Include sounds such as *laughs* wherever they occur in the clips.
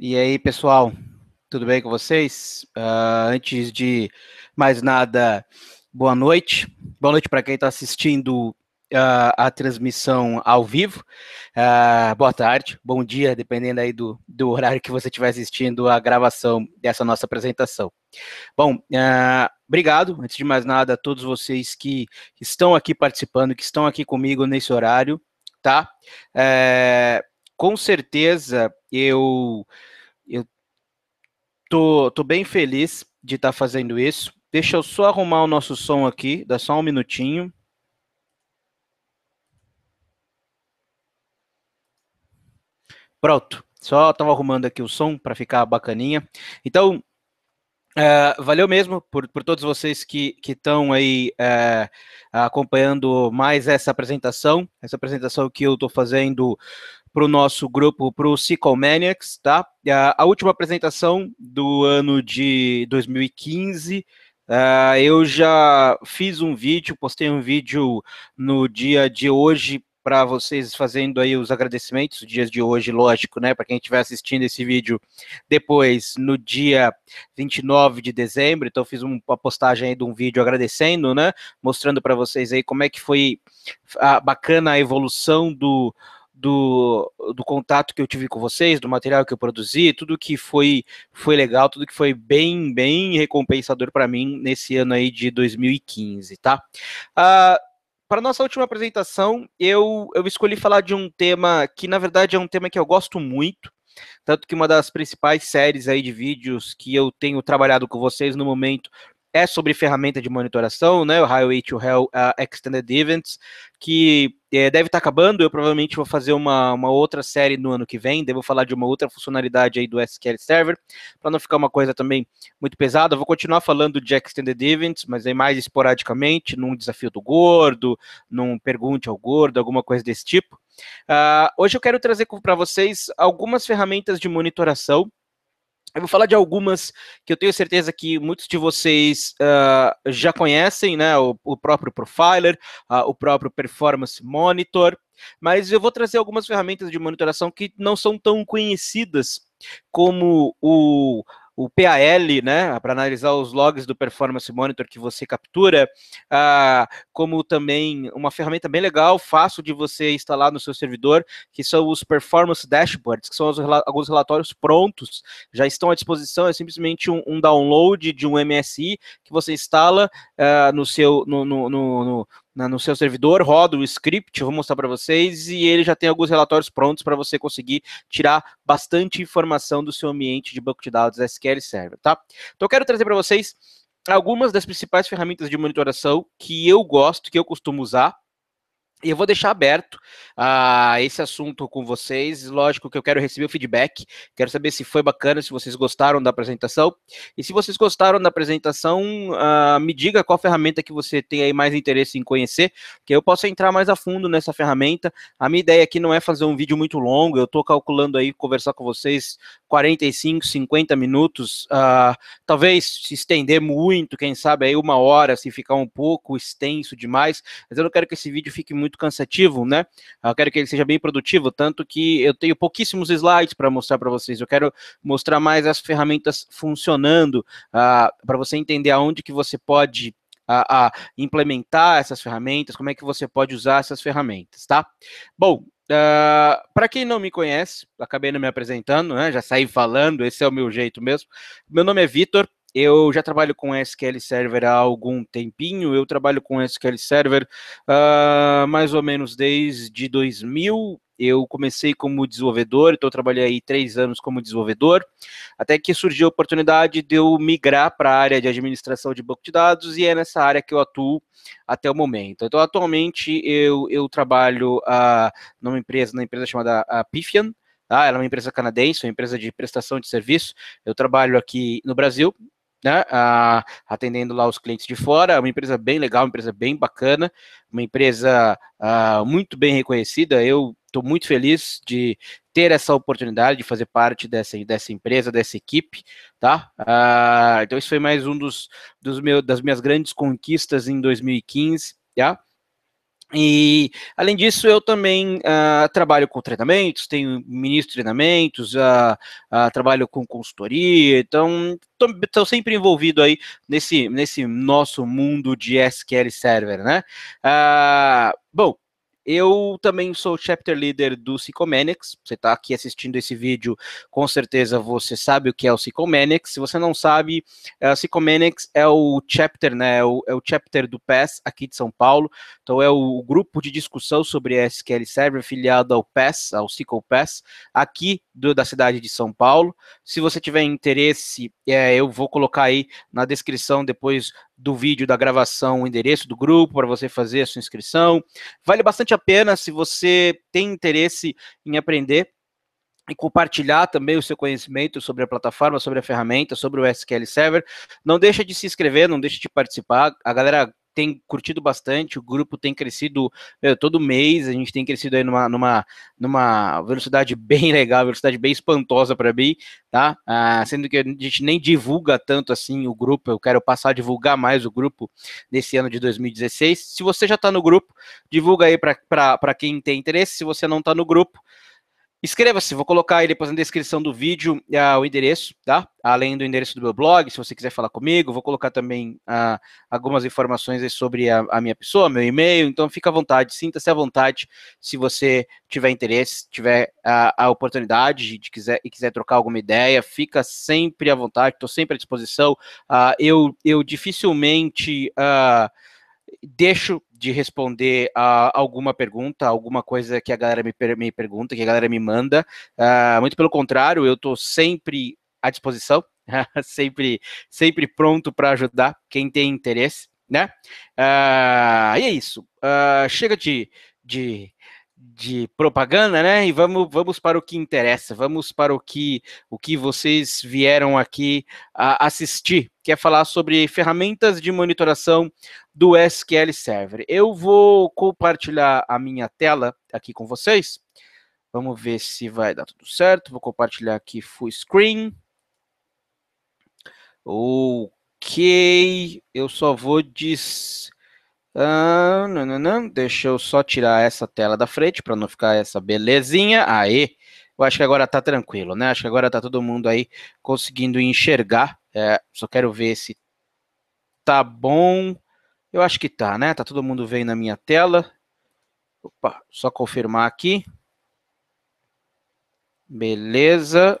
E aí, pessoal, tudo bem com vocês? Uh, antes de mais nada, boa noite. Boa noite para quem está assistindo uh, a transmissão ao vivo. Uh, boa tarde, bom dia, dependendo aí do, do horário que você estiver assistindo a gravação dessa nossa apresentação. Bom, obrigado, antes de mais nada, a todos vocês que estão aqui participando, que estão aqui comigo nesse horário, tá? Com certeza eu eu tô, tô bem feliz de estar tá fazendo isso. Deixa eu só arrumar o nosso som aqui, dá só um minutinho. Pronto, só estava arrumando aqui o som para ficar bacaninha. Então, Uh, valeu mesmo por, por todos vocês que estão aí uh, acompanhando mais essa apresentação, essa apresentação que eu estou fazendo para o nosso grupo, para o Psychomaniacs, tá? Uh, a última apresentação do ano de 2015, eu já fiz um vídeo, postei um vídeo no dia de hoje para vocês fazendo aí os agradecimentos, os dias de hoje, lógico, né? Para quem estiver assistindo esse vídeo depois, no dia 29 de dezembro. Então, fiz uma postagem aí de um vídeo agradecendo, né? Mostrando para vocês aí como é que foi a, bacana a evolução do, do, do contato que eu tive com vocês, do material que eu produzi, tudo que foi, foi legal, tudo que foi bem, bem recompensador para mim nesse ano aí de 2015, tá? Uh, para nossa última apresentação, eu, eu escolhi falar de um tema que, na verdade, é um tema que eu gosto muito, tanto que uma das principais séries aí de vídeos que eu tenho trabalhado com vocês no momento é sobre ferramenta de monitoração, né, o Highway to Hell uh, Extended Events, que é, deve estar tá acabando, eu provavelmente vou fazer uma, uma outra série no ano que vem, devo falar de uma outra funcionalidade aí do SQL Server, para não ficar uma coisa também muito pesada, eu vou continuar falando de Extended Events, mas aí mais esporadicamente, num desafio do gordo, num pergunte ao gordo, alguma coisa desse tipo. Uh, hoje eu quero trazer para vocês algumas ferramentas de monitoração eu vou falar de algumas que eu tenho certeza que muitos de vocês uh, já conhecem, né? O, o próprio Profiler, uh, o próprio Performance Monitor, mas eu vou trazer algumas ferramentas de monitoração que não são tão conhecidas como o o PAL, né, para analisar os logs do Performance Monitor que você captura, ah, como também uma ferramenta bem legal, fácil de você instalar no seu servidor, que são os Performance Dashboards, que são os, alguns relatórios prontos, já estão à disposição, é simplesmente um, um download de um MSI que você instala ah, no seu, no, no, no, no seu servidor, roda o script, vou mostrar para vocês, e ele já tem alguns relatórios prontos para você conseguir tirar bastante informação do seu ambiente de banco de dados SQL Server, tá? Então eu quero trazer para vocês algumas das principais ferramentas de monitoração que eu gosto, que eu costumo usar, e eu vou deixar aberto uh, esse assunto com vocês. Lógico que eu quero receber o feedback, quero saber se foi bacana, se vocês gostaram da apresentação. E se vocês gostaram da apresentação, uh, me diga qual ferramenta que você tem aí mais interesse em conhecer, que eu possa entrar mais a fundo nessa ferramenta. A minha ideia aqui não é fazer um vídeo muito longo, eu estou calculando aí conversar com vocês 45, 50 minutos, uh, talvez se estender muito, quem sabe aí uma hora, se ficar um pouco extenso demais, mas eu não quero que esse vídeo fique muito cansativo, né? Eu quero que ele seja bem produtivo, tanto que eu tenho pouquíssimos slides para mostrar para vocês. Eu quero mostrar mais as ferramentas funcionando, uh, ah, para você entender aonde que você pode implementar essas ferramentas, como é que você pode usar essas ferramentas, tá? Bom, uh, para quem não me conhece, acabei não me apresentando, né? Já saí falando, esse é o meu jeito mesmo. Meu nome é Vitor, eu já trabalho com SQL Server há algum tempinho, eu trabalho com SQL Server uh, mais ou menos desde 2000. Eu comecei como desenvolvedor, então trabalhei aí três anos como desenvolvedor, até que surgiu a oportunidade de eu migrar para a área de administração de banco de dados, e é nessa área que eu atuo até o momento. Então, atualmente, eu, eu trabalho uh, numa empresa, na empresa chamada uh, Pifian, Tá? Ela é uma empresa canadense, uma empresa de prestação de serviço. Eu trabalho aqui no Brasil, né, uh, atendendo lá os clientes de fora, é uma empresa bem legal, uma empresa bem bacana, uma empresa uh, muito bem reconhecida. Eu estou muito feliz de ter essa oportunidade de fazer parte dessa, dessa empresa, dessa equipe, tá? Uh, então, isso foi mais um dos, dos meus, das minhas grandes conquistas em 2015, tá? E, além disso, eu também uh, trabalho com treinamentos, tenho ministro de treinamentos, uh, uh, trabalho com consultoria, então estou sempre envolvido aí nesse, nesse nosso mundo de SQL Server, né? bom, eu também sou chapter leader do Psychomanics. Você está aqui assistindo esse vídeo, com certeza você sabe o que é o Psychomanics. Se você não sabe, é, o Psychomanics é o chapter, né? É o, é o chapter do PES aqui de São Paulo. Então é o, grupo de discussão sobre SQL Server filiado ao PES, ao Psycho PES, aqui do, da cidade de São Paulo. Se você tiver interesse, é, eu vou colocar aí na descrição depois do vídeo da gravação o endereço do grupo para você fazer a sua inscrição. Vale bastante a pena se você tem interesse em aprender e compartilhar também o seu conhecimento sobre a plataforma, sobre a ferramenta, sobre o SQL Server. Não deixa de se inscrever, não deixa de participar. A galera tem curtido bastante, o grupo tem crescido meu, todo mês, a gente tem crescido aí numa, numa, numa velocidade *laughs* bem legal, velocidade bem espantosa para mim, tá? Ah, sendo que a gente nem divulga tanto assim o grupo, eu quero passar a divulgar mais o grupo nesse ano de 2016. Se você já está no grupo, divulga aí para quem tem interesse, se você não está no grupo, Inscreva-se, vou colocar aí depois na descrição do vídeo uh, o endereço, tá? Além do endereço do meu blog, se você quiser falar comigo, vou colocar também uh, algumas informações sobre a, a, minha pessoa, meu e-mail, então fica à vontade, sinta-se à vontade se você tiver interesse, tiver uh, a oportunidade de quiser, e quiser trocar alguma ideia, fica sempre à vontade, estou sempre à disposição. eu, eu dificilmente deixo de responder a alguma pergunta, alguma coisa que a galera me, me pergunta, que a galera me manda. Uh, muito pelo contrário, eu estou sempre à disposição, *laughs* sempre, sempre pronto para ajudar quem tem interesse, né? Uh, e é isso. Uh, chega de, de de propaganda, né? E vamos, vamos para o que interessa, vamos para o que, o que vocês vieram aqui a assistir, que é falar sobre ferramentas de monitoração do SQL Server. Eu vou compartilhar a minha tela aqui com vocês. Vamos ver se vai dar tudo certo. Vou compartilhar aqui full screen. Ok. Eu só vou dizer não, não, não. Deixa eu só tirar essa tela da frente para não ficar essa belezinha. Aí, eu acho que agora tá tranquilo, né? Acho que agora tá todo mundo aí conseguindo enxergar. É, só quero ver se tá bom. Eu acho que tá, né? Tá todo mundo vendo na minha tela. Opa, só confirmar aqui. Beleza.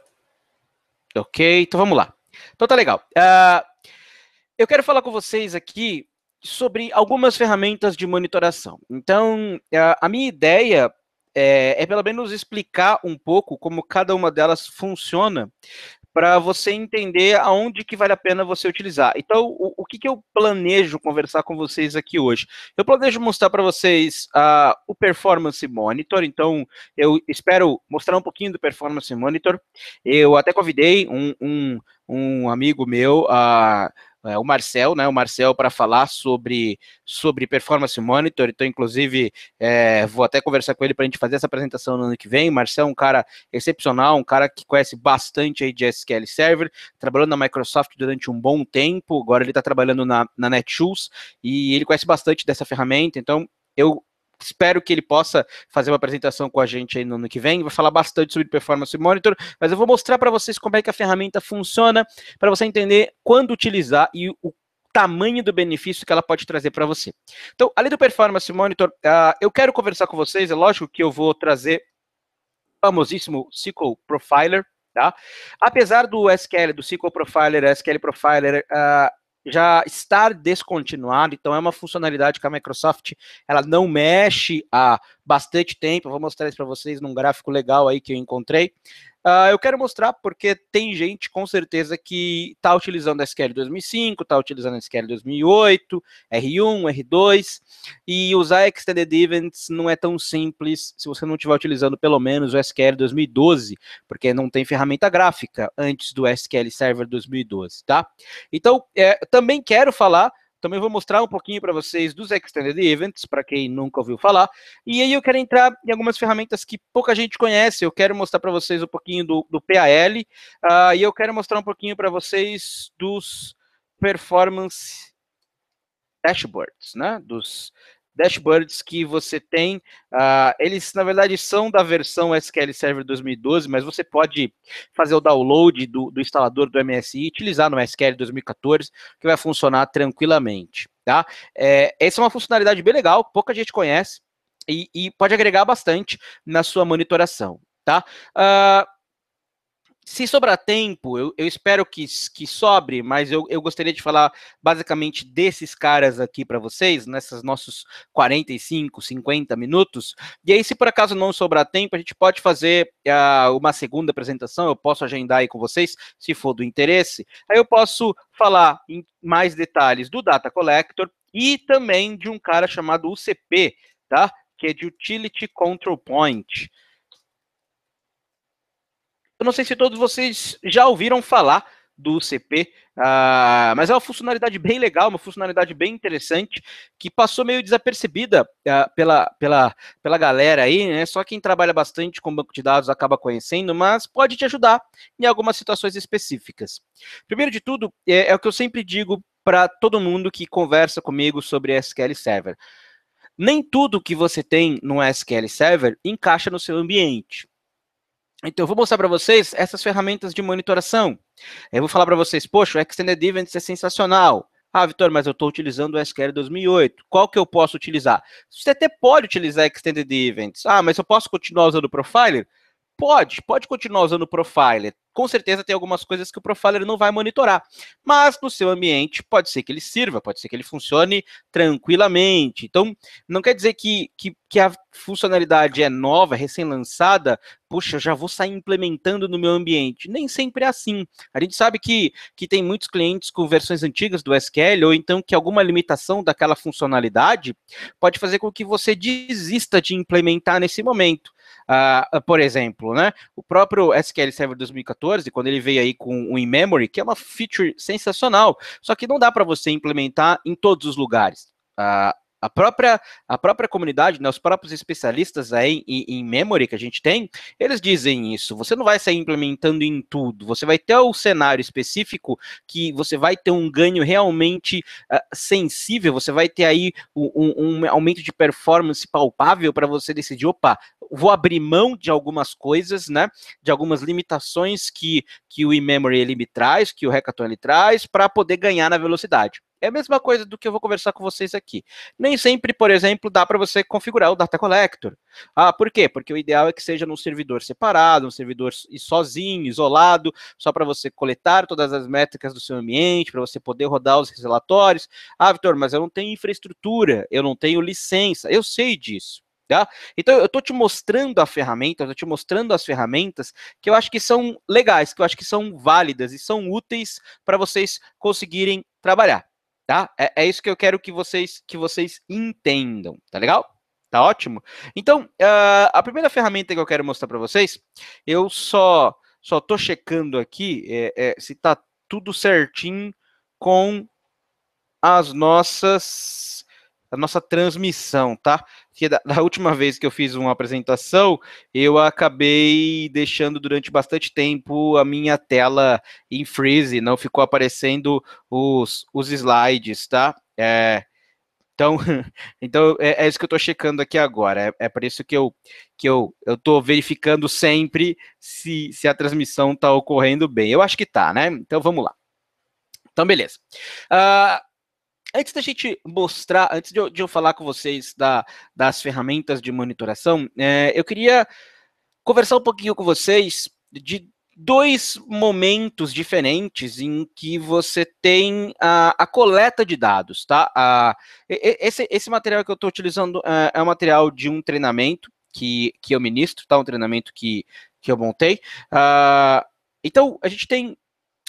Ok, então vamos lá. Então tá legal. Uh, eu quero falar com vocês aqui sobre algumas ferramentas de monitoração. Então, a, minha ideia é, é, pelo menos explicar um pouco como cada uma delas funciona para você entender aonde que vale a pena você utilizar. Então, o, o que, que eu planejo conversar com vocês aqui hoje? Eu planejo mostrar para vocês uh, o Performance Monitor, então eu espero mostrar um pouquinho do Performance Monitor. Eu até convidei um, um, um amigo meu a uh, o Marcel, né? O Marcel para falar sobre, sobre performance monitor. Então, inclusive, é, vou até conversar com ele para a gente fazer essa apresentação no ano que vem. O Marcel é um cara excepcional, um cara que conhece bastante aí de SQL Server, trabalhou na Microsoft durante um bom tempo. Agora ele está trabalhando na, na Netshoes e ele conhece bastante dessa ferramenta. Então, eu espero que ele possa fazer uma apresentação com a gente aí no ano que vem. Vai falar bastante sobre Performance Monitor, mas eu vou mostrar para vocês como é que a ferramenta funciona, para você entender quando utilizar e o tamanho do benefício que ela pode trazer para você. Então, além do Performance Monitor, uh, eu quero conversar com vocês, é lógico que eu vou trazer o famosíssimo SQL Profiler, tá? Apesar do SQL, do SQL Profiler, SQL Profiler, uh, já estar descontinuado, então é uma funcionalidade que a Microsoft ela não mexe há bastante tempo. Eu vou mostrar isso para vocês num gráfico legal aí que eu encontrei. Uh, eu quero mostrar porque tem gente com certeza que está utilizando SQL 2005, está utilizando SQL 2008, R1, R2, e usar Extended Events não é tão simples se você não estiver utilizando pelo menos o SQL 2012, porque não tem ferramenta gráfica antes do SQL Server 2012, tá? Então, é, também quero falar também vou mostrar um pouquinho para vocês dos Extended Events, para quem nunca ouviu falar. E aí eu quero entrar em algumas ferramentas que pouca gente conhece. Eu quero mostrar para vocês um pouquinho do, do PAL. Uh, ah, e eu quero mostrar um pouquinho para vocês dos Performance Dashboards, né? Dos, dashboards que você tem, uh, eles na verdade são da versão SQL Server 2012, mas você pode fazer o download do, do instalador do MSI e utilizar no SQL 2014, que vai funcionar tranquilamente, tá? É, essa é uma funcionalidade bem legal, pouca gente conhece e, e pode agregar bastante na sua monitoração, tá? Uh, se sobrar tempo, eu, eu espero que, que sobre, mas eu, eu gostaria de falar basicamente desses caras aqui para vocês, nesses nossos 45, 50 minutos. E aí, se por acaso não sobrar tempo, a gente pode fazer uh, uma segunda apresentação, eu posso agendar aí com vocês, se for do interesse. Aí eu posso falar em mais detalhes do Data Collector e também de um cara chamado UCP, tá? Que é de Utility Control Point. Eu não sei se todos vocês já ouviram falar do UCP, uh, ah, mas é uma funcionalidade bem legal, uma funcionalidade bem interessante, que passou meio desapercebida uh, pela, pela, pela galera aí, né? Só quem trabalha bastante com banco de dados acaba conhecendo, mas pode te ajudar em algumas situações específicas. Primeiro de tudo, é, é o que eu sempre digo para todo mundo que conversa comigo sobre SQL Server. Nem tudo que você tem no SQL Server encaixa no seu ambiente. Então, eu vou mostrar para vocês essas ferramentas de monitoração. Eu vou falar para vocês, poxa, o Extended Events é sensacional. Ah, Vitor, mas eu estou utilizando o SQL 2008. Qual que eu posso utilizar? Você até pode utilizar Extended Events. Ah, mas eu posso continuar usando o Profiler? Pode, pode continuar usando o Profiler com certeza tem algumas coisas que o profiler não vai monitorar. Mas no seu ambiente pode ser que ele sirva, pode ser que ele funcione tranquilamente. Então, não quer dizer que, que, que a funcionalidade é nova, recém-lançada, puxa, já vou sair implementando no meu ambiente. Nem sempre é assim. A gente sabe que, que tem muitos clientes com versões antigas do SQL, ou então que alguma limitação daquela funcionalidade pode fazer com que você desista de implementar nesse momento. Uh, por exemplo, né, o próprio SQL Server 2014 2014, quando ele veio aí com o in-memory, que é uma feature sensacional, só que não dá para você implementar em todos os lugares. Uh, a própria, a própria comunidade, né, os próprios especialistas aí em, em, memory que a gente tem, eles dizem isso. Você não vai sair implementando em tudo. Você vai ter o cenário específico que você vai ter um ganho realmente uh, sensível. Você vai ter aí um, um aumento de performance palpável para você decidir, opa, vou abrir mão de algumas coisas, né? De algumas limitações que, que o in-memory ele me traz, que o hackathon ele traz, para poder ganhar na velocidade. É a mesma coisa do que eu vou conversar com vocês aqui. Nem sempre, por exemplo, dá para você configurar o Data Collector. Ah, por quê? Porque o ideal é que seja num servidor separado, um servidor sozinho, isolado, só para você coletar todas as métricas do seu ambiente, para você poder rodar os relatórios. Ah, Vitor, mas eu não tenho infraestrutura, eu não tenho licença. Eu sei disso. Tá? Então, eu estou te mostrando a ferramenta, estou te mostrando as ferramentas que eu acho que são legais, que eu acho que são válidas e são úteis para vocês conseguirem trabalhar tá? É, é, isso que eu quero que vocês que vocês entendam, tá legal? Tá ótimo? Então, uh, a primeira ferramenta que eu quero mostrar para vocês, eu só só tô checando aqui é, é, se tá tudo certinho com as nossas a nossa transmissão, tá? Que da, da, última vez que eu fiz uma apresentação, eu acabei deixando durante bastante tempo a minha tela em freeze, não ficou aparecendo os, os slides, tá? É, então, *laughs* então é, é, isso que eu estou checando aqui agora. É, é por isso que eu que eu estou verificando sempre se, se a transmissão está ocorrendo bem. Eu acho que está, né? Então vamos lá. Então, beleza. Uh, Antes da gente mostrar, antes de eu, de eu falar com vocês da, das ferramentas de monitoração, é, eu queria conversar um pouquinho com vocês de dois momentos diferentes em que você tem a, a coleta de dados, tá? A, esse, esse material que eu estou utilizando é, é um material de um treinamento que, que eu ministro, tá? Um treinamento que, que eu montei. Uh, então, a gente tem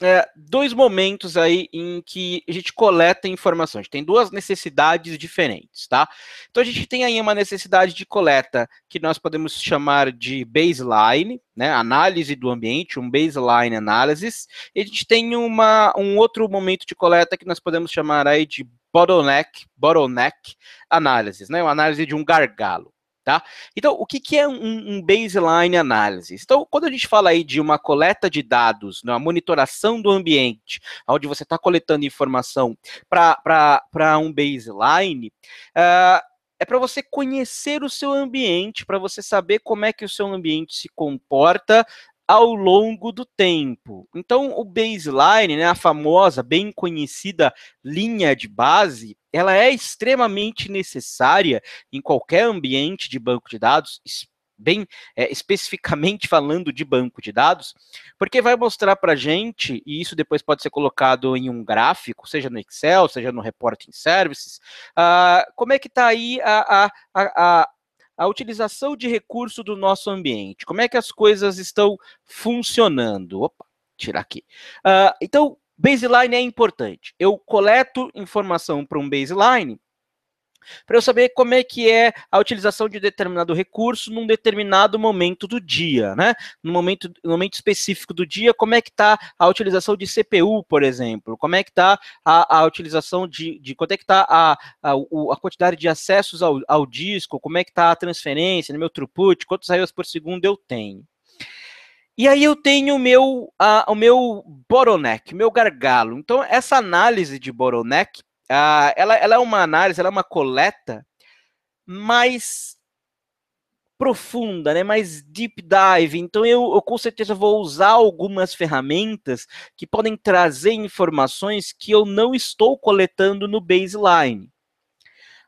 é, dois momentos aí em que a gente coleta informações. Tem duas necessidades diferentes, tá? Então a gente tem aí uma necessidade de coleta que nós podemos chamar de baseline, né? Análise do ambiente, um baseline analysis. E a gente tem uma, um outro momento de coleta que nós podemos chamar aí de bottleneck, bottleneck analysis, né? Uma análise de um gargalo. Tá? Então, o que, que é um, um, baseline análise? Então, quando a gente fala aí de uma coleta de dados, né, uma monitoração do ambiente, onde você está coletando informação para um baseline, uh, é para você conhecer o seu ambiente, para você saber como é que o seu ambiente se comporta ao longo do tempo. Então, o baseline, né, a famosa, bem conhecida linha de base, ela é extremamente necessária em qualquer ambiente de banco de dados, bem é, especificamente *laughs* falando de banco de dados, porque vai mostrar para a gente, e isso depois pode ser colocado em um gráfico, seja no Excel, seja no Reporting Services, uh, como é que está aí a, a, a, a utilização de recurso do nosso ambiente, como é que as coisas estão funcionando. Opa, tirar aqui. Uh, então, baseline é importante. Eu coleto informação para um baseline para eu saber como é que é a utilização de determinado recurso num determinado momento do dia, né? No momento, no momento específico do dia, como é que está a utilização de CPU, por exemplo? Como é que está a, a, utilização de, de quanto é que está a, a, a, quantidade de acessos ao, ao disco, como é que está a transferência no meu throughput, quantos IOs por segundo eu tenho. E aí eu tenho o meu, o meu bottleneck, meu gargalo. Então, essa análise de bottleneck Uh, ela, ela é uma análise, ela é uma coleta mais profunda, né, mais deep dive. Então eu, eu, com certeza vou usar algumas ferramentas que podem trazer informações que eu não estou coletando no baseline.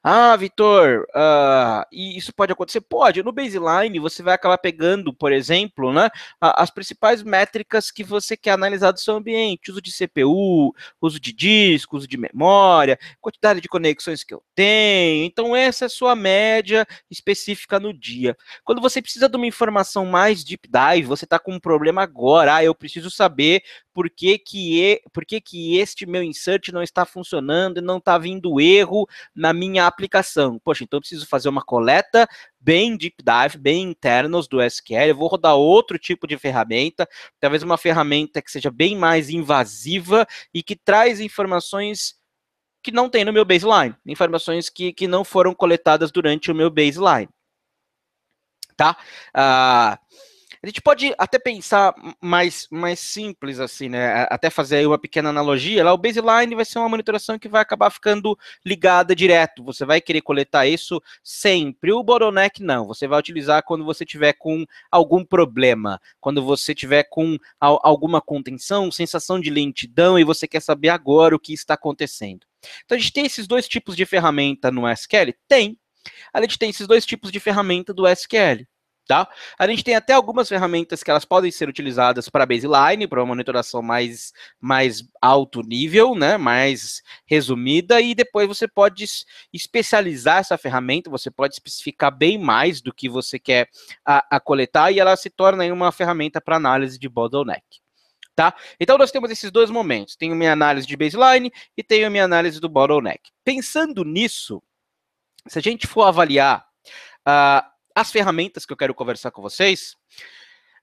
Ah, Vitor, uh, isso pode acontecer? Pode. No baseline, você vai acabar pegando, por exemplo, né, as principais métricas que você quer analisar do seu ambiente: uso de CPU, uso de disco, uso de memória, quantidade de conexões que eu tenho. Então, essa é a sua média específica no dia. Quando você precisa de uma informação mais deep dive, você está com um problema agora. Ah, eu preciso saber por que, que, por que, que este meu insert não está funcionando e não está vindo erro na minha aplicação. Poxa, então eu preciso fazer uma coleta bem deep dive, bem internos do SQL. Eu vou rodar outro tipo de ferramenta, talvez uma ferramenta que seja bem mais invasiva e que traz informações que não tem no meu baseline, informações que, que não foram coletadas durante o meu baseline. Tá? Uh, a gente pode até pensar mais, mais simples assim, né? Até fazer uma pequena analogia. Lá o baseline vai ser uma monitoração que vai acabar ficando ligada direto. Você vai querer coletar isso sempre. O bottleneck não. Você vai utilizar quando você tiver com algum problema, quando você tiver com alguma contenção, sensação de lentidão e você quer saber agora o que está acontecendo. Então a gente tem esses dois tipos de ferramenta no SQL? Tem. A gente tem esses dois tipos de ferramenta do SQL. Tá? A gente tem até algumas ferramentas que elas podem ser utilizadas para baseline, para uma monitoração mais, mais alto nível, né, mais resumida, e depois você pode especializar essa ferramenta, você pode especificar bem mais do que você quer a, a coletar, e ela se torna uma ferramenta para análise de bottleneck. Tá? Então nós temos esses dois momentos, tenho minha análise de baseline e tenho minha análise do bottleneck. Pensando nisso, se a gente for avaliar uh, as ferramentas que eu quero conversar com vocês,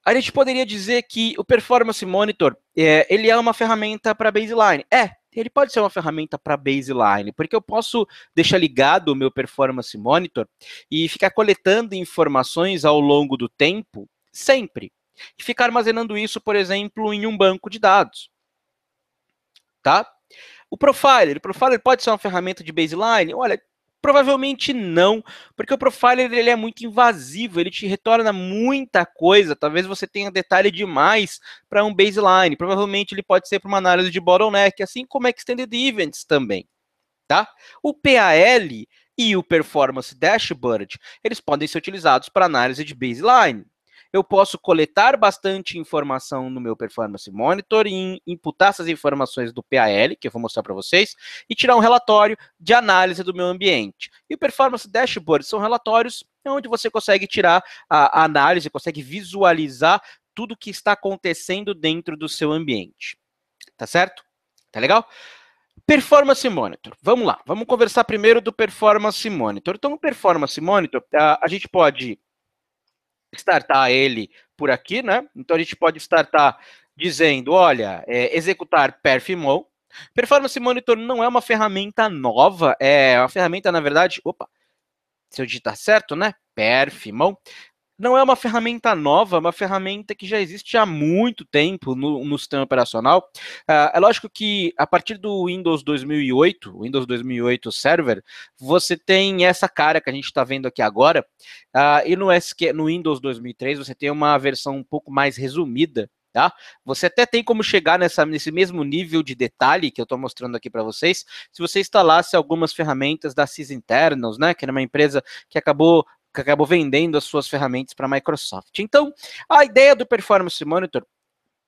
a gente poderia dizer que o Performance Monitor é, ele é uma ferramenta para baseline. É, ele pode ser uma ferramenta para baseline, porque eu posso deixar ligado o meu Performance Monitor e ficar coletando informações ao longo do tempo, sempre. E ficar armazenando isso, por exemplo, em um banco de dados. Tá? O Profiler, o Profiler pode ser uma ferramenta de baseline? Olha, Provavelmente não, porque o profiler ele é muito invasivo, ele te retorna muita coisa, talvez você tenha detalhe demais para um baseline, provavelmente ele pode ser para uma análise de bottleneck, assim como Extended Events também, tá? O PAL e o Performance Dashboard, eles podem ser utilizados para análise de baseline, eu posso coletar bastante informação no meu Performance Monitor e imputar essas informações do PAL, que eu vou mostrar para vocês, e tirar um relatório de análise do meu ambiente. E o Performance Dashboard são relatórios onde você consegue tirar a, análise, consegue visualizar tudo que está acontecendo dentro do seu ambiente. Tá certo? Tá legal? Performance Monitor. Vamos lá, vamos conversar primeiro do Performance Monitor. Então, o Performance Monitor, a, a gente pode startar ele por aqui, né? Então a gente pode startar dizendo, olha, é, executar perfmon. Performance Monitor não é uma ferramenta nova, é uma ferramenta, na verdade, opa, se eu digitar certo, né? Perfmon. Não é uma ferramenta nova, é uma ferramenta que já existe há muito tempo no, no sistema operacional. Uh, é lógico que a partir do Windows 2008, Windows 2008 Server, você tem essa cara que a gente está vendo aqui agora, uh, e no, SQ, no Windows 2003 você tem uma versão um pouco mais resumida Tá? Você até tem como chegar nessa, nesse mesmo nível de detalhe que eu estou mostrando aqui para vocês, se você instalasse algumas ferramentas da Sys Internals, né, que era uma empresa que acabou acabou vendendo as suas ferramentas para a Microsoft. Então, a ideia do Performance Monitor,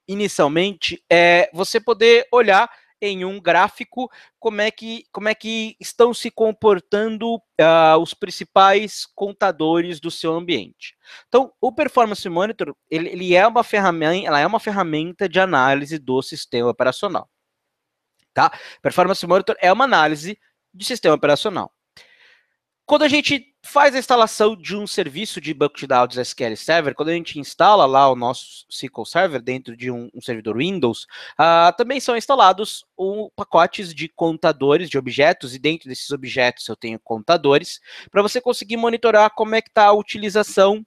inicialmente, é você poder olhar em um gráfico como é que, como é que estão se comportando uh, os principais contadores do seu ambiente. Então, o Performance Monitor ele, ele é uma ferramenta, ela é uma ferramenta de análise do sistema operacional. Tá? Performance Monitor é uma análise de sistema operacional. Quando a gente faz a instalação de um serviço de banco de dados SQL Server, quando a gente instala lá o nosso SQL Server dentro de um, um servidor Windows, uh, também são instalados um, pacotes de contadores de objetos, e dentro desses objetos eu tenho contadores, para você conseguir monitorar como é que está a utilização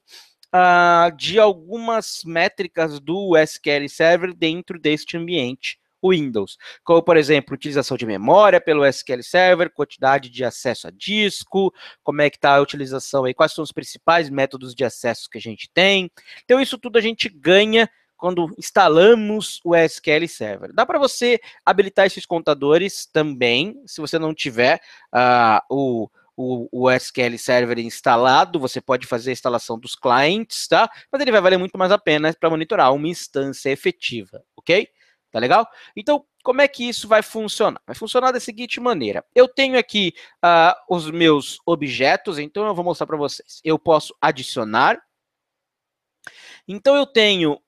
uh, de algumas métricas do SQL Server dentro deste ambiente Windows, como, por exemplo, utilização de memória pelo SQL Server, quantidade de acesso a disco, como é que está a utilização aí, quais são os principais métodos de acesso que a gente tem. Então, isso tudo a gente ganha quando instalamos o SQL Server. Dá para você habilitar esses contadores também, se você não tiver uh, o, o, o, SQL Server instalado, você pode fazer a instalação dos clientes, tá? Mas ele vai valer muito mais a pena para monitorar uma instância efetiva, ok? Tá legal? Então, como é que isso vai funcionar? Vai funcionar da seguinte maneira. Eu tenho aqui uh, os meus objetos, então eu vou mostrar para vocês. Eu posso adicionar. Então, eu tenho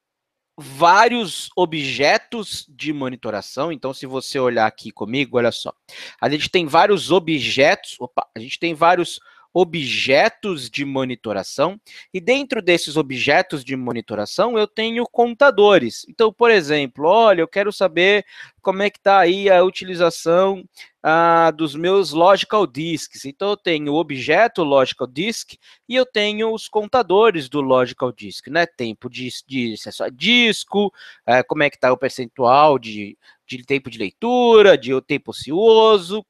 vários objetos de monitoração. Então, se você olhar aqui comigo, olha só. A gente tem vários objetos. Opa, a gente tem vários objetos objetos de monitoração, e dentro desses objetos de monitoração eu tenho contadores. Então, por exemplo, olha, eu quero saber como é que está aí a utilização ah, dos meus logical disks. Então, eu tenho o objeto logical disk e eu tenho os contadores do logical disk, né? Tempo de, de acesso a disco, eh, como é que está o percentual de, de tempo de leitura, de tempo ocioso.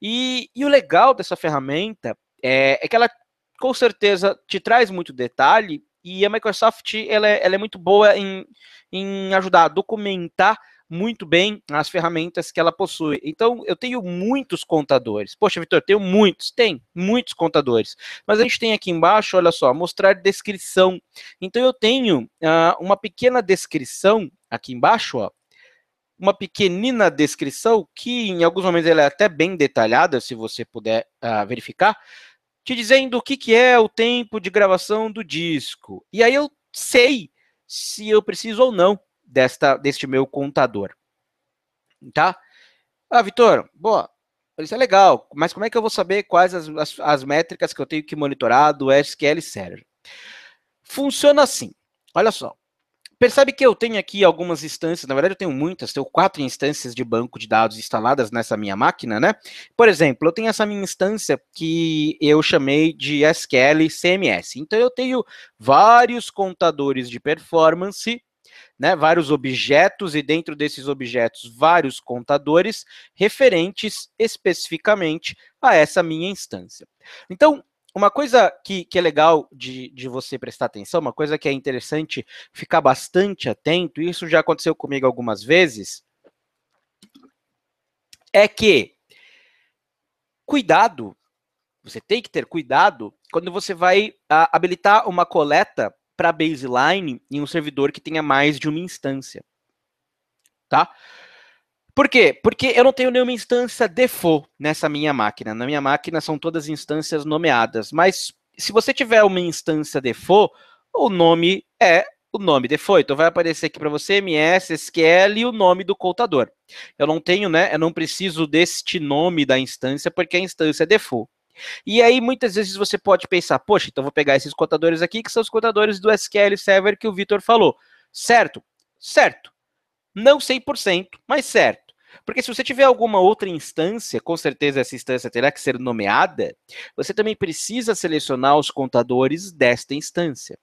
E, e o legal dessa ferramenta é, é que ela com certeza te traz muito detalhe e a Microsoft ela é, ela é muito boa em, em ajudar a documentar muito bem as ferramentas que ela possui. Então, eu tenho muitos contadores. Poxa, Vitor, tenho muitos? Tem, muitos contadores. Mas a gente tem aqui embaixo, olha só, mostrar descrição. Então, eu tenho uh, uma pequena descrição aqui embaixo, ó, uma pequenina descrição que em alguns momentos ela é até bem detalhada, se você puder uh, verificar, te dizendo o que, que é o tempo de gravação do disco. E aí eu sei se eu preciso ou não desta, deste meu contador. Tá? Ah, Vitor, boa, isso é legal, mas como é que eu vou saber quais as, as, as métricas que eu tenho que monitorar do SQL Server? Funciona assim, olha só. Percebe que eu tenho aqui algumas instâncias, na verdade eu tenho muitas, tenho quatro instâncias de banco de dados instaladas nessa minha máquina, né? Por exemplo, eu tenho essa minha instância que eu chamei de SQL CMS. Então eu tenho vários contadores de performance, né, vários objetos e dentro desses objetos vários contadores referentes especificamente a essa minha instância. Então, uma coisa que, que é legal de, de você prestar atenção, uma coisa que é interessante ficar bastante atento, isso já aconteceu comigo algumas vezes, é que cuidado, você tem que ter cuidado quando você vai a, habilitar uma coleta para baseline em um servidor que tenha mais de uma instância. Tá? Por quê? Porque eu não tenho nenhuma instância default nessa minha máquina. Na minha máquina são todas instâncias nomeadas, mas se você tiver uma instância default, o nome é o nome default. Então vai aparecer aqui para você MS, SQL e o nome do contador. Eu não tenho, né? Eu não preciso deste nome da instância porque a instância é default. E aí muitas vezes você pode pensar, poxa, então vou pegar esses contadores aqui que são os contadores do SQL Server que o Vitor falou. Certo? Certo. Não 100%, mas certo. Porque se você tiver alguma outra instância, com certeza essa instância terá que ser nomeada, você também precisa selecionar os contadores desta instância.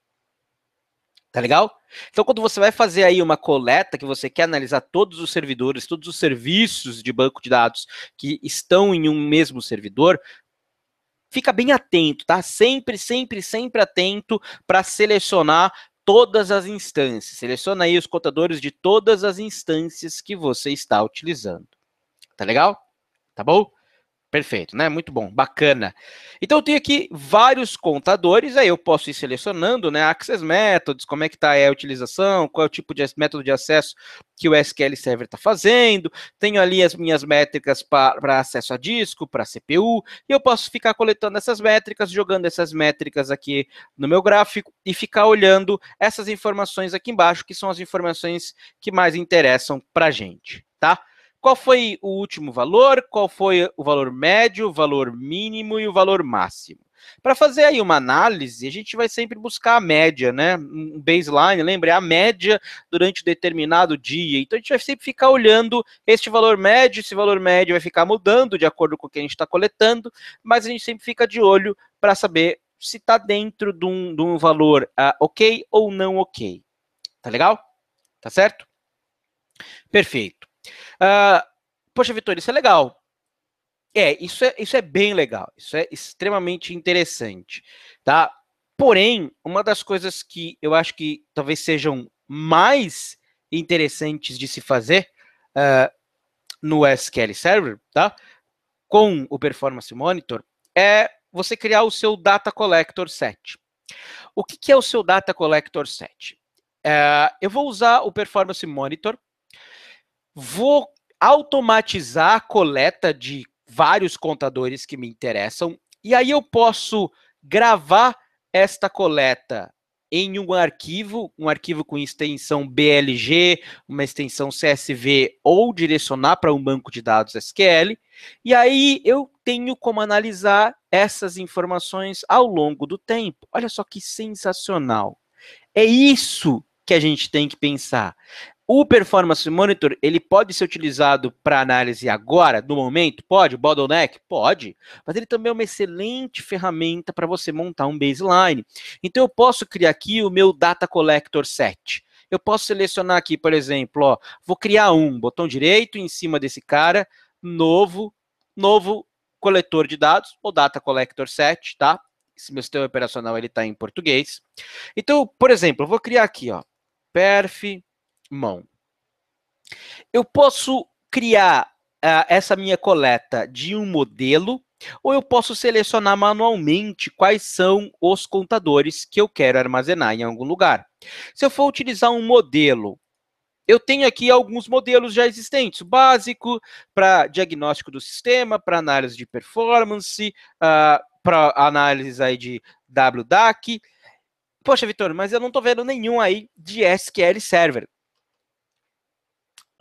Tá legal? Então, quando você vai fazer aí uma coleta que você quer analisar todos os servidores, todos os serviços de banco de dados que estão em um mesmo servidor, fica bem atento, tá? Sempre, sempre, sempre atento para selecionar todas as instâncias. Seleciona aí os contadores de todas as instâncias que você está utilizando. Tá legal? Tá bom? Perfeito, né? Muito bom, bacana. Então eu tenho aqui vários contadores, aí eu posso ir selecionando, né? Access Methods, como é que está a utilização, qual é o tipo de método de acesso que o SQL Server está fazendo. Tenho ali as minhas métricas para acesso a disco, para CPU, e eu posso ficar coletando essas métricas, jogando essas métricas aqui no meu gráfico e ficar olhando essas informações aqui embaixo, que são as informações que mais interessam para a gente, tá? Qual foi o último valor? Qual foi o valor médio, o valor mínimo e o valor máximo? Para fazer aí uma análise, a gente vai sempre buscar a média, né? Um baseline, lembre, a média durante determinado dia. Então a gente vai sempre ficar olhando este valor médio, esse valor médio vai ficar mudando de acordo com o que a gente está coletando, mas a gente sempre fica de olho para saber se está dentro de um, de um valor uh, ok ou não ok. Tá legal? Tá certo? Perfeito. Uh, poxa, Vitor, isso é legal. É, isso é, isso é bem legal. Isso é extremamente interessante, tá? Porém, uma das coisas que eu acho que talvez sejam mais interessantes de se fazer uh, no SQL Server, tá? Com o Performance Monitor, é você criar o seu Data Collector Set. O que, que é o seu Data Collector Set? Uh, eu vou usar o Performance Monitor Vou automatizar a coleta de vários contadores que me interessam e aí eu posso gravar esta coleta em um arquivo, um arquivo com extensão BLG, uma extensão CSV ou direcionar para um banco de dados SQL. E aí eu tenho como analisar essas informações ao longo do tempo. Olha só que sensacional. É isso que a gente tem que pensar. O Performance Monitor, ele pode ser utilizado para análise agora, no momento? Pode. Bottleneck? Pode. Mas ele também é uma excelente ferramenta para você montar um baseline. Então, eu posso criar aqui o meu Data Collector Set. Eu posso selecionar aqui, por exemplo, ó, vou criar um, botão direito em cima desse cara, novo, novo coletor de dados, ou Data Collector Set, tá? Esse meu sistema operacional ele está em português. Então, por exemplo, eu vou criar aqui, ó, perf mão. Eu posso criar uh, essa minha coleta de um modelo ou eu posso selecionar manualmente quais são os contadores que eu quero armazenar em algum lugar. Se eu for utilizar um modelo, eu tenho aqui alguns modelos já existentes, básico para diagnóstico do sistema, para análise de performance, uh, para análise aí de WDAC. Poxa, Vitor, mas eu não estou vendo nenhum aí de SQL Server.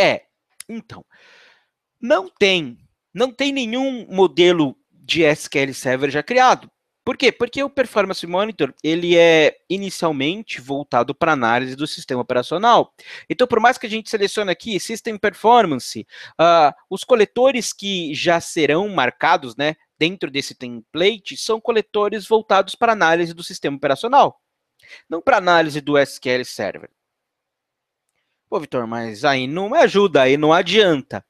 É, então, não tem, não tem nenhum modelo de SQL Server já criado. Por quê? Porque o Performance Monitor, ele é inicialmente voltado para análise do sistema operacional. Então, por mais que a gente selecione aqui System Performance, uh, os coletores que já serão marcados, né, dentro desse template, são coletores voltados para análise do sistema operacional, não para análise do SQL Server. Pô, Vitor, mas aí não me ajuda, aí não adianta.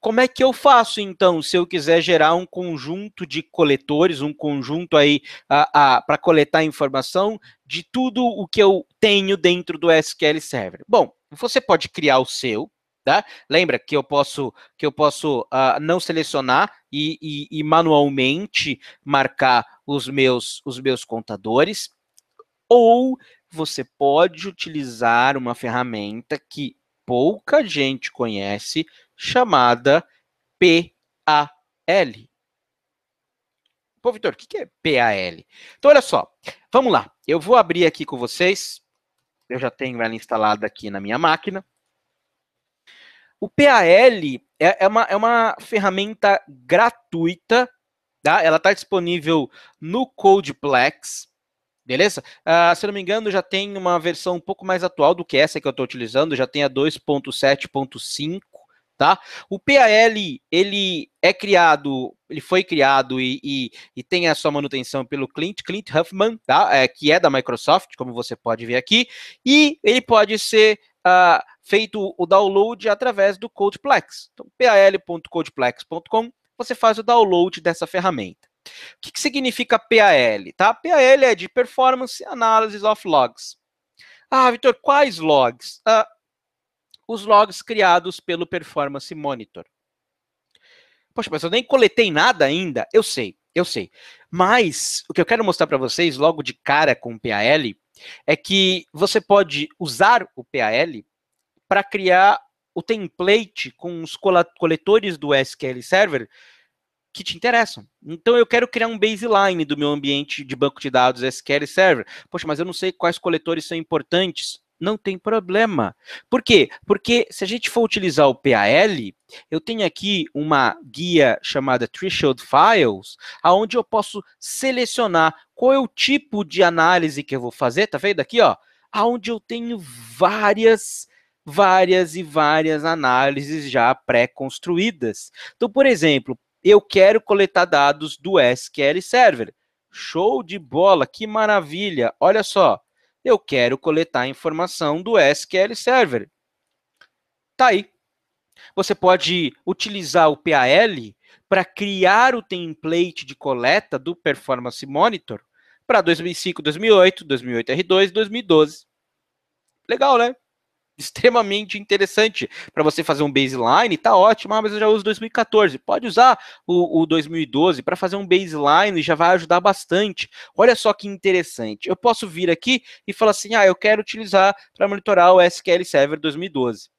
Como é que eu faço, então, se eu quiser gerar um conjunto de coletores, um conjunto aí para coletar informação de tudo o que eu tenho dentro do SQL Server? Bom, você pode criar o seu, tá? Lembra que eu posso que eu posso uh, não selecionar e, e, e manualmente marcar os meus os meus contadores, ou você pode utilizar uma ferramenta que pouca gente conhece, chamada PAL. Pô, Vitor, o que é PAL? Então, olha só, vamos lá. Eu vou abrir aqui com vocês. Eu já tenho ela instalada aqui na minha máquina. O PAL é, é, uma, é uma ferramenta gratuita, tá? Ela está disponível no Codeplex. Beleza? Uh, se eu não me engano, já tem uma versão um pouco mais atual do que essa que eu estou utilizando, já tem a 2.7.5, tá? O PAL, ele é criado, ele foi criado e, e, e, tem a sua manutenção pelo Clint, Clint Huffman, tá? É, que é da Microsoft, como você pode ver aqui, e ele pode ser uh, feito o download através do Codeplex. Então, pal.codeplex.com, você faz o download dessa ferramenta. O que, que significa PAL? Tá? PAL é de Performance Analysis of Logs. Ah, Vitor, quais logs? Uh, os logs criados pelo Performance Monitor. Poxa, mas eu nem coletei nada ainda. Eu sei, eu sei. Mas o que eu quero mostrar para vocês logo de cara com o PAL é que você pode usar o PAL para criar o template com os coletores do SQL Server que te interessam. Então eu quero criar um baseline do meu ambiente de banco de dados SQL Server. Poxa, mas eu não sei quais coletores são importantes não tem problema. Por quê? Porque se a gente for utilizar o PAL, eu tenho aqui uma guia chamada Threshold Files, aonde eu posso selecionar qual é o tipo de análise que eu vou fazer, tá vendo aqui, ó? Aonde eu tenho várias várias e várias análises já pré-construídas. Então, por exemplo, eu quero coletar dados do SQL Server. Show de bola, que maravilha. Olha só, eu quero coletar informação do SQL Server. Tá aí. Você pode utilizar o PAL para criar o template de coleta do Performance Monitor para 2005, 2008, 2008 R2, 2012. Legal, né? Extremamente interessante para você fazer um baseline, tá ótimo, ah, mas eu já uso 2014. Pode usar o, o 2012 para fazer um baseline, já vai ajudar bastante. Olha só que interessante. Eu posso vir aqui e falar assim: ah, eu quero utilizar para monitorar o SQL Server 2012.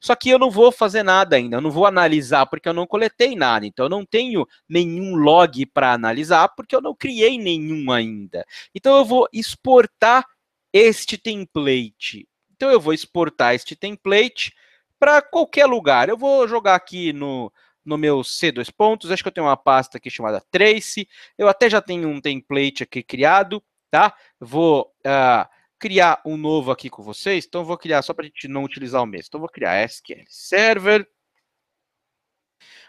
Só que eu não vou fazer nada ainda, eu não vou analisar porque eu não coletei nada, então eu não tenho nenhum log para analisar porque eu não criei nenhum ainda. Então eu vou exportar este template então eu vou exportar este template para qualquer lugar. Eu vou jogar aqui no, no meu C2 pontos, acho que eu tenho uma pasta aqui chamada Trace, eu até já tenho um template aqui criado, tá? Vou uh, criar um novo aqui com vocês, então vou criar só para a gente não utilizar o mesmo. Então vou criar SQL Server,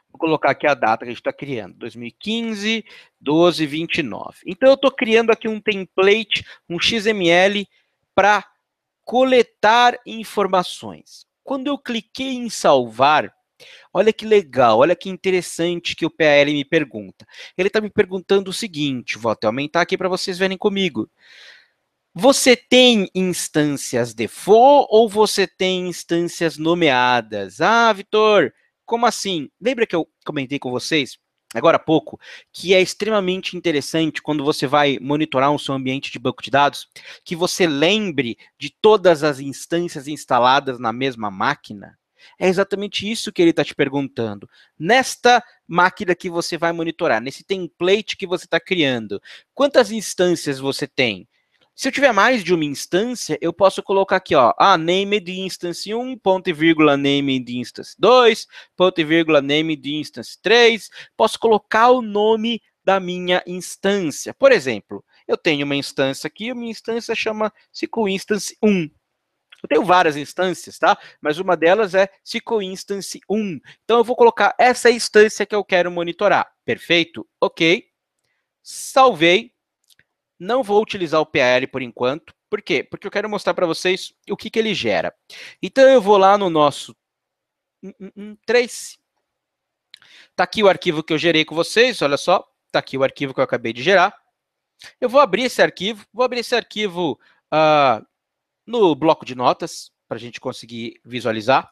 vou colocar aqui a data que a gente está criando, 2015, 12, 29. Então eu estou criando aqui um template, um XML para coletar informações. Quando eu cliquei em salvar, olha que legal, olha que interessante que o PL me pergunta. Ele está me perguntando o seguinte, vou até aumentar aqui para vocês verem comigo. Você tem instâncias default ou você tem instâncias nomeadas? Ah, Vitor, como assim? Lembra que eu comentei com vocês agora há pouco, que é extremamente interessante quando você vai monitorar o seu ambiente de banco de dados, que você lembre de todas as instâncias instaladas na mesma máquina. É exatamente isso que ele está te perguntando. Nesta máquina que você vai monitorar, nesse template que você está criando, quantas instâncias você tem? Se eu tiver mais de uma instância, eu posso colocar aqui, ó, ah, name de instance 1, ponto e vírgula name de instance 2, ponto e vírgula name de instance 3. Posso colocar o nome da minha instância. Por exemplo, eu tenho uma instância aqui, a minha instância chama SQL Instance 1. Eu tenho várias instâncias, tá? Mas uma delas é SQL Instance 1. Então eu vou colocar essa instância que eu quero monitorar. Perfeito? Ok. Salvei não vou utilizar o PAL por enquanto. Por quê? Porque eu quero mostrar para vocês o que, que ele gera. Então eu vou lá no nosso Trace. Tá aqui o arquivo que eu gerei com vocês, olha só. Tá aqui o arquivo que eu acabei de gerar. Eu vou abrir esse arquivo, vou abrir esse arquivo uh, no bloco de notas, para a gente conseguir visualizar.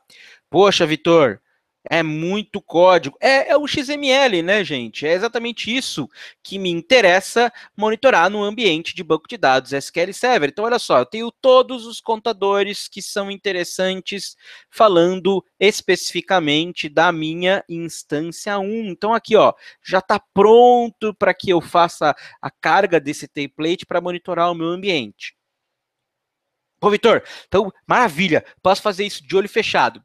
Poxa, Vitor, é muito código. É, é, o XML, né, gente? É exatamente isso que me interessa monitorar no ambiente de banco de dados SQL Server. Então, olha só, eu tenho todos os contadores que são interessantes falando especificamente da minha instância 1. Então, aqui, ó, já está pronto para que eu faça a carga desse template para monitorar o meu ambiente. Pô, Vitor, então, maravilha, posso fazer isso de olho fechado.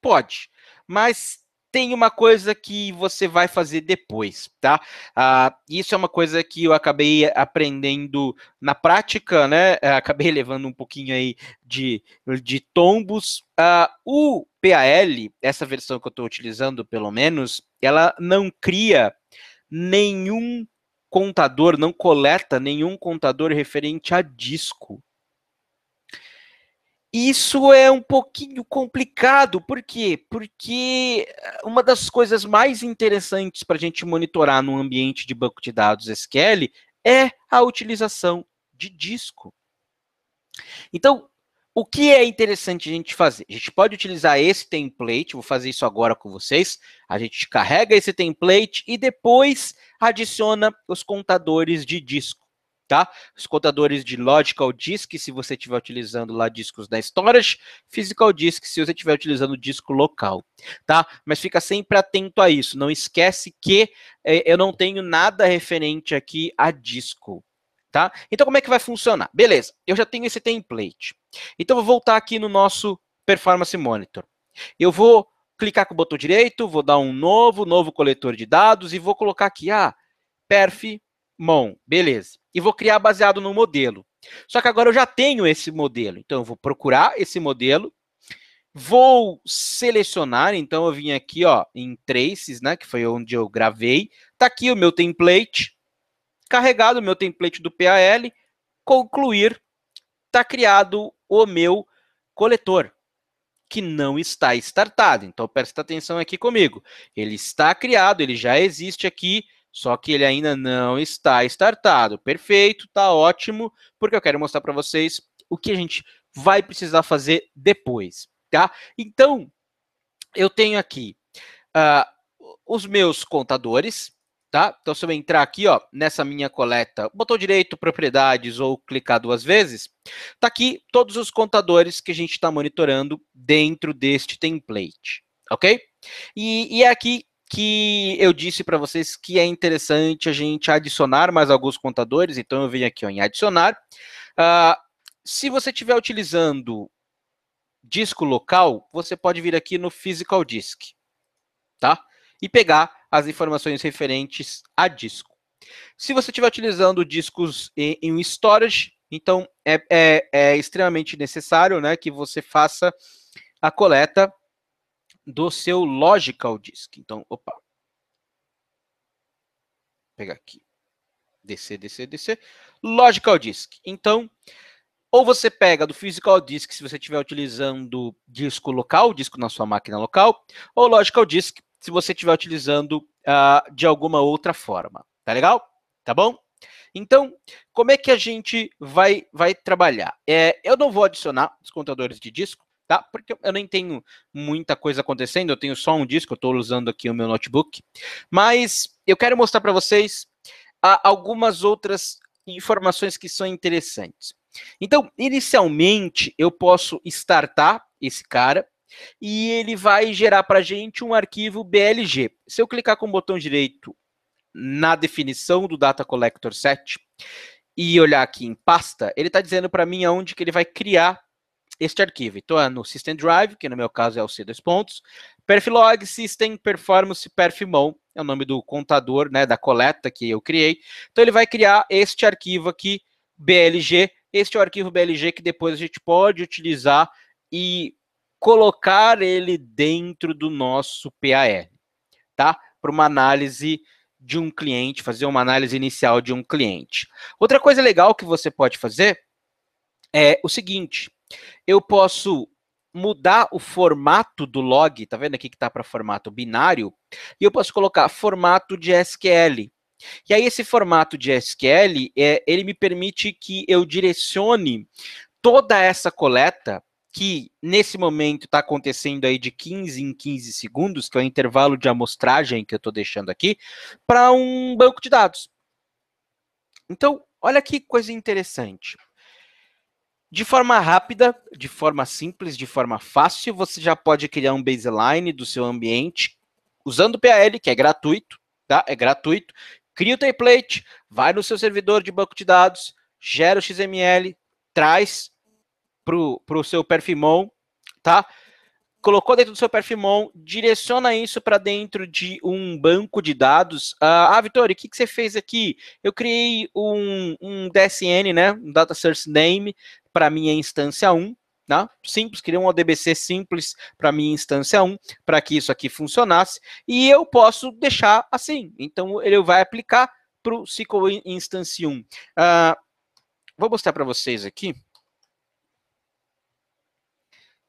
Pode, mas tem uma coisa que você vai fazer depois, tá? Uh, isso é uma coisa que eu acabei aprendendo na prática, né? Uh, acabei *laughs* levando um pouquinho aí de, de tombos. Uh, o PAL, essa versão que eu estou utilizando, pelo menos, ela não cria nenhum contador, não coleta nenhum contador referente a disco. Isso é um pouquinho complicado, por quê? Porque eh, uma das coisas mais interessantes para a gente monitorar no ambiente de banco de dados SQL é a utilização de disco. Então, o que é interessante a gente fazer? A gente pode utilizar esse template, vou fazer isso agora com vocês. A gente carrega esse template e depois adiciona os contadores de disco tá? Os contadores de Logical Disk, se você estiver utilizando lá discos da Storage, Physical Disk, se você estiver utilizando disco local, tá? Mas fica sempre atento a isso, não esquece que é, eu não tenho nada referente aqui a disco, tá? Então, como é que vai funcionar? Beleza, eu já tenho esse template. Então, vou voltar aqui no nosso Performance Monitor. Eu vou clicar com o botão direito, vou dar um novo, novo coletor de dados e vou colocar aqui, ah, perf mon, beleza e vou criar baseado no modelo. Só que agora eu já tenho esse modelo, então eu vou procurar esse modelo, vou selecionar, então eu vim aqui ó, em Traces, né, que foi onde eu gravei, tá aqui o meu template, carregado o meu template do PAL, concluir, tá criado o meu coletor, que não está startado. Então presta atenção aqui comigo. Ele está criado, ele já existe aqui, só que ele ainda não está startado. Perfeito, tá ótimo, porque eu quero mostrar para vocês o que a gente vai precisar fazer depois, tá? Então, eu tenho aqui uh, os meus contadores, tá? Então, se eu entrar aqui, ó, nessa minha coleta, botão direito, propriedades ou clicar duas vezes, tá aqui todos os contadores que a gente está monitorando dentro deste template, ok? E, e é aqui que eu disse para vocês que é interessante a gente adicionar mais alguns contadores, então eu venho aqui ó, em adicionar. Uh, se você estiver utilizando disco local, você pode vir aqui no Physical Disk, tá? E pegar as informações referentes a disco. Se você estiver utilizando discos em, em storage, então é, é, é extremamente necessário né, que você faça a coleta do seu Logical Disk. Então, opa. Vou pegar aqui. Descer, descer, descer. Logical Disk. Então, ou você pega do Physical Disk, se você estiver utilizando disco local, disco na sua máquina local, ou Logical Disk, se você estiver utilizando uh, de alguma outra forma. Tá legal? Tá bom? Então, como é que a gente vai, vai trabalhar? É, eu não vou adicionar os contadores de disco, tá? Porque eu nem tenho muita coisa acontecendo, eu tenho só um disco, eu estou usando aqui o meu notebook. Mas eu quero mostrar para vocês ah, algumas outras informações que são interessantes. Então, inicialmente, eu posso startar esse cara e ele vai gerar para a gente um arquivo BLG. Se eu clicar com o botão direito na definição do Data Collector Set e olhar aqui em pasta, ele está dizendo para mim aonde que ele vai criar este arquivo. Então, é no System Drive, que no meu caso é o C2 pontos, perflog system performance perfmon, é o nome do contador, né, da coleta que eu criei. Então, ele vai criar este arquivo aqui, BLG. Este é o arquivo BLG que depois a gente pode utilizar e colocar ele dentro do nosso PAL, tá? Para uma análise de um cliente, fazer uma análise inicial de um cliente. Outra coisa legal que você pode fazer é o seguinte: eu posso mudar o formato do log, tá vendo aqui que tá para formato binário, e eu posso colocar formato de SQL. E aí esse formato de SQL, é, ele me permite que eu direcione toda essa coleta que nesse momento está acontecendo aí de 15 em 15 segundos, que é o intervalo de amostragem que eu estou deixando aqui, para um banco de dados. Então, olha que coisa interessante. De forma rápida, de forma simples, de forma fácil, você já pode criar um baseline do seu ambiente usando o PAL, que é gratuito, tá? É gratuito. Cria o template, vai no seu servidor de banco de dados, gera o XML, traz para o seu Perfimon, tá? colocou dentro do seu Perfimon, direciona isso para dentro de um banco de dados. Uh, ah, Vitor, o que, que você fez aqui? Eu criei um, um DSN, né, um Data Source Name, para minha instância 1, né? Simples, criei um ODBC simples para minha instância 1, para que isso aqui funcionasse, e eu posso deixar assim. Então, ele vai aplicar para o SQL Instance 1. Uh, vou mostrar para vocês aqui.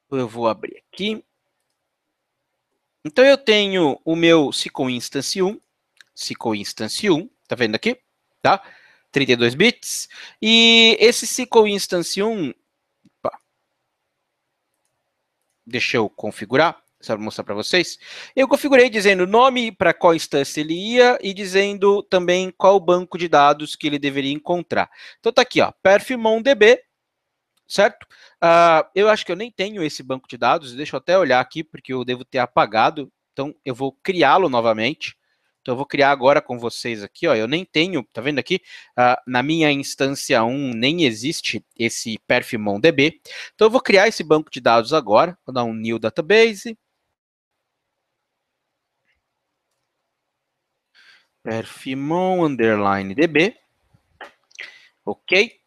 Eu vou abrir aqui. Então, eu tenho o meu SQL Instance 1, SQL Instance 1, tá vendo aqui? Tá? 32 bits. E esse SQL Instance 1, opa, deixa eu configurar, só para mostrar para vocês. Eu configurei dizendo o nome para qual instância ele ia e dizendo também qual banco de dados que ele deveria encontrar. Então tá aqui, ó, perfMonDB, certo? Uh, eu acho que eu nem tenho esse banco de dados, deixa eu até olhar aqui, porque eu devo ter apagado, então eu vou criá-lo novamente. Então eu vou criar agora com vocês aqui, ó, eu nem tenho, tá vendo aqui? Uh, na minha instância 1 nem existe esse perfMonDB. Então eu vou criar esse banco de dados agora, vou dar um new database. perfimon underline db. Ok.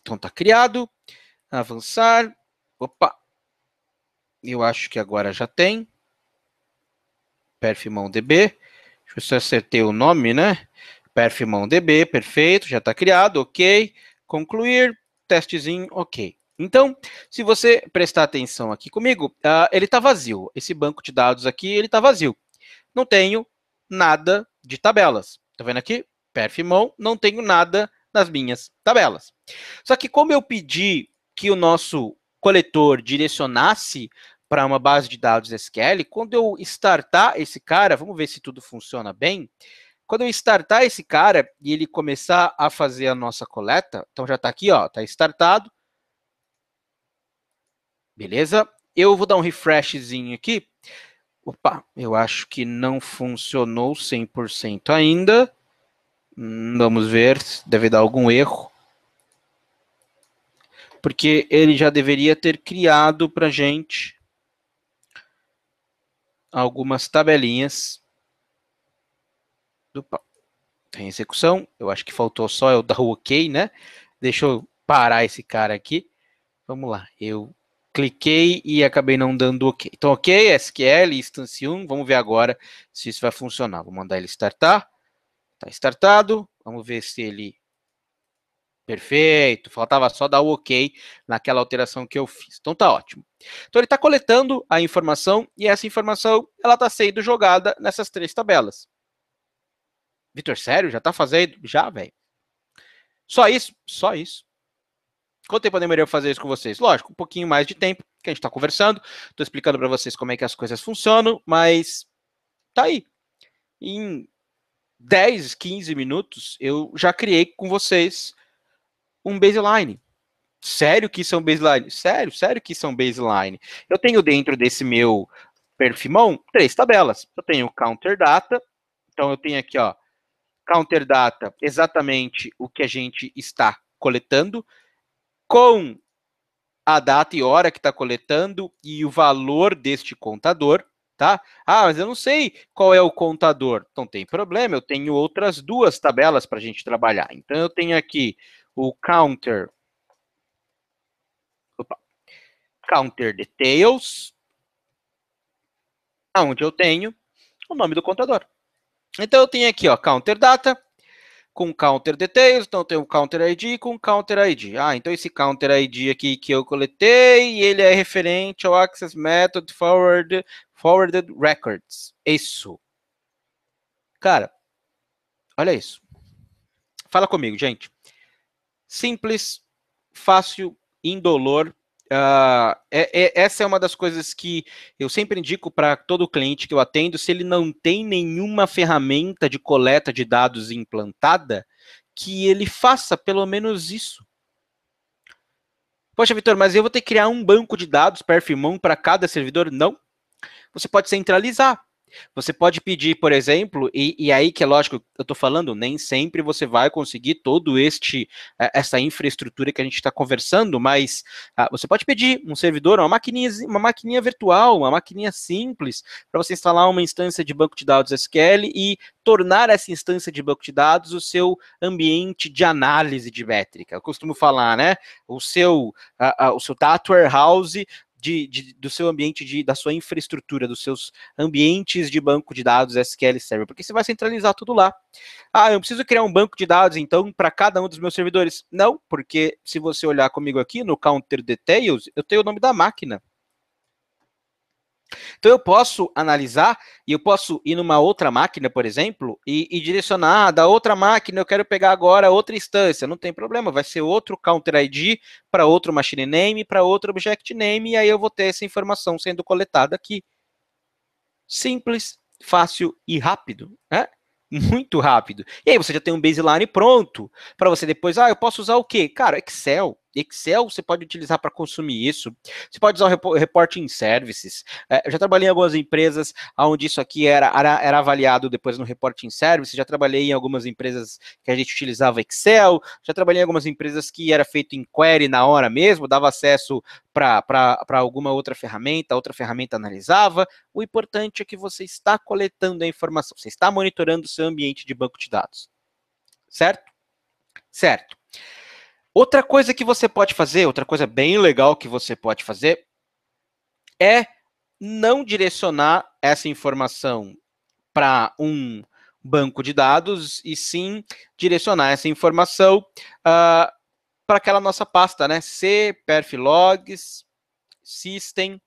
Então tá criado. Avançar. Opa. Eu acho que agora já tem. perfMonDB. Deixa eu eu acertei o nome, né? perfMonDB, perfeito, já está criado, ok. Concluir, testezinho, ok. Então, se você prestar atenção aqui comigo, uh, ele está vazio. Esse banco de dados aqui, ele está vazio. Não tenho nada de tabelas. Tá vendo aqui? perfimon, não tenho nada nas minhas tabelas. Só que como eu pedi que o nosso coletor direcionasse para uma base de dados SQL, quando eu startar esse cara, vamos ver se tudo funciona bem. Quando eu startar esse cara e ele começar a fazer a nossa coleta, então já está aqui, ó, está startado. Beleza? Eu vou dar um refreshzinho aqui. Opa, eu acho que não funcionou 100% ainda. Hum, vamos ver, deve dar algum erro porque ele já deveria ter criado para gente algumas tabelinhas do tem execução. Eu acho que faltou só eu dar o *laughs* OK, né? Deixa eu parar esse cara aqui. Vamos lá. Eu cliquei e acabei não dando OK. Então, OK, SQL, instance 1. Vamos ver agora se isso vai funcionar. Vou mandar ele startar. Está startado. Vamos ver se ele Perfeito, faltava só dar o ok naquela alteração que eu fiz. Então tá ótimo. Então ele está coletando a informação e essa informação ela está sendo jogada nessas três tabelas. Vitor, sério? Já está fazendo? Já, velho. Só isso? Só isso. Quanto tempo eu demorei fazer isso com vocês? Lógico, um pouquinho mais de tempo que a gente está conversando. Estou explicando para vocês como é que as coisas funcionam, mas tá aí. Em 10, 15 minutos, eu já criei com vocês um baseline. Sério que um baseline? Sério, sério que um baseline. Eu tenho dentro desse meu perfimão três tabelas. Eu tenho counter data, então eu tenho aqui, ó, counter data, exatamente o que a gente está coletando, com a data e hora que está coletando e o valor deste contador, tá? Ah, mas eu não sei qual é o contador. Não tem problema, eu tenho outras duas tabelas para a gente trabalhar. Então eu tenho aqui o counter, opa, counter details, onde eu tenho o nome do contador. Então eu tenho aqui, ó, counter data com counter details, então eu tenho counter ID com counter ID. Ah, então esse counter ID aqui que eu coletei, ele é referente ao access method forward forwarded records. Isso. Cara, olha isso. Fala comigo, gente simples, fácil, indolor. Uh, é, é, essa é uma das coisas que eu sempre indico para todo cliente que eu atendo. Se ele não tem nenhuma ferramenta de coleta de dados implantada, que ele faça pelo menos isso. Poxa, Vitor, mas eu vou ter que criar um banco de dados Perfimon para cada servidor? Não. Você pode centralizar. Você pode pedir, por exemplo, e, e aí que é lógico, eu estou falando, nem sempre você vai conseguir todo este eh, essa infraestrutura que a gente está conversando, mas ah, você pode pedir um servidor, uma maquininha, uma maquininha virtual, uma maquininha simples, para você instalar uma instância de banco de dados SQL e tornar essa instância de banco de dados o seu ambiente de análise de métrica. Eu costumo falar, né? O seu, o seu data warehouse de, de, do seu ambiente, de, da sua infraestrutura, dos seus ambientes de banco de dados SQL Server, porque você vai centralizar tudo lá. Ah, eu preciso criar um banco de dados, então, para cada um dos meus servidores. Não, porque se você olhar comigo aqui no Counter Details, eu tenho o nome da máquina. Então eu posso analisar e eu posso ir numa outra máquina, por exemplo, e, e, direcionar ah, da outra máquina, eu quero pegar agora outra instância, não tem problema, vai ser outro counter ID para outro machine name, para outro object name, e aí eu vou ter essa informação sendo coletada aqui. Simples, fácil e rápido, né? *laughs* Muito rápido. E aí você já tem um baseline pronto para você depois, ah, eu posso usar o quê? Cara, Excel. Excel você pode utilizar para consumir isso. Você pode usar o reporting services. É, eu já trabalhei em algumas empresas onde isso aqui era, era, era, avaliado depois no reporting services. Já trabalhei em algumas empresas que a gente utilizava Excel. Já trabalhei em algumas empresas que era feito em query na hora mesmo, dava acesso para alguma outra ferramenta, outra ferramenta analisava. O importante é que você está coletando a informação, você está monitorando o seu ambiente de banco de dados. Certo? Certo. Outra coisa que você pode fazer, outra coisa bem legal que você pode fazer, é não direcionar essa informação para um banco de dados e sim direcionar essa informação uh, ah, para aquela nossa pasta, né? C, perflogs, system,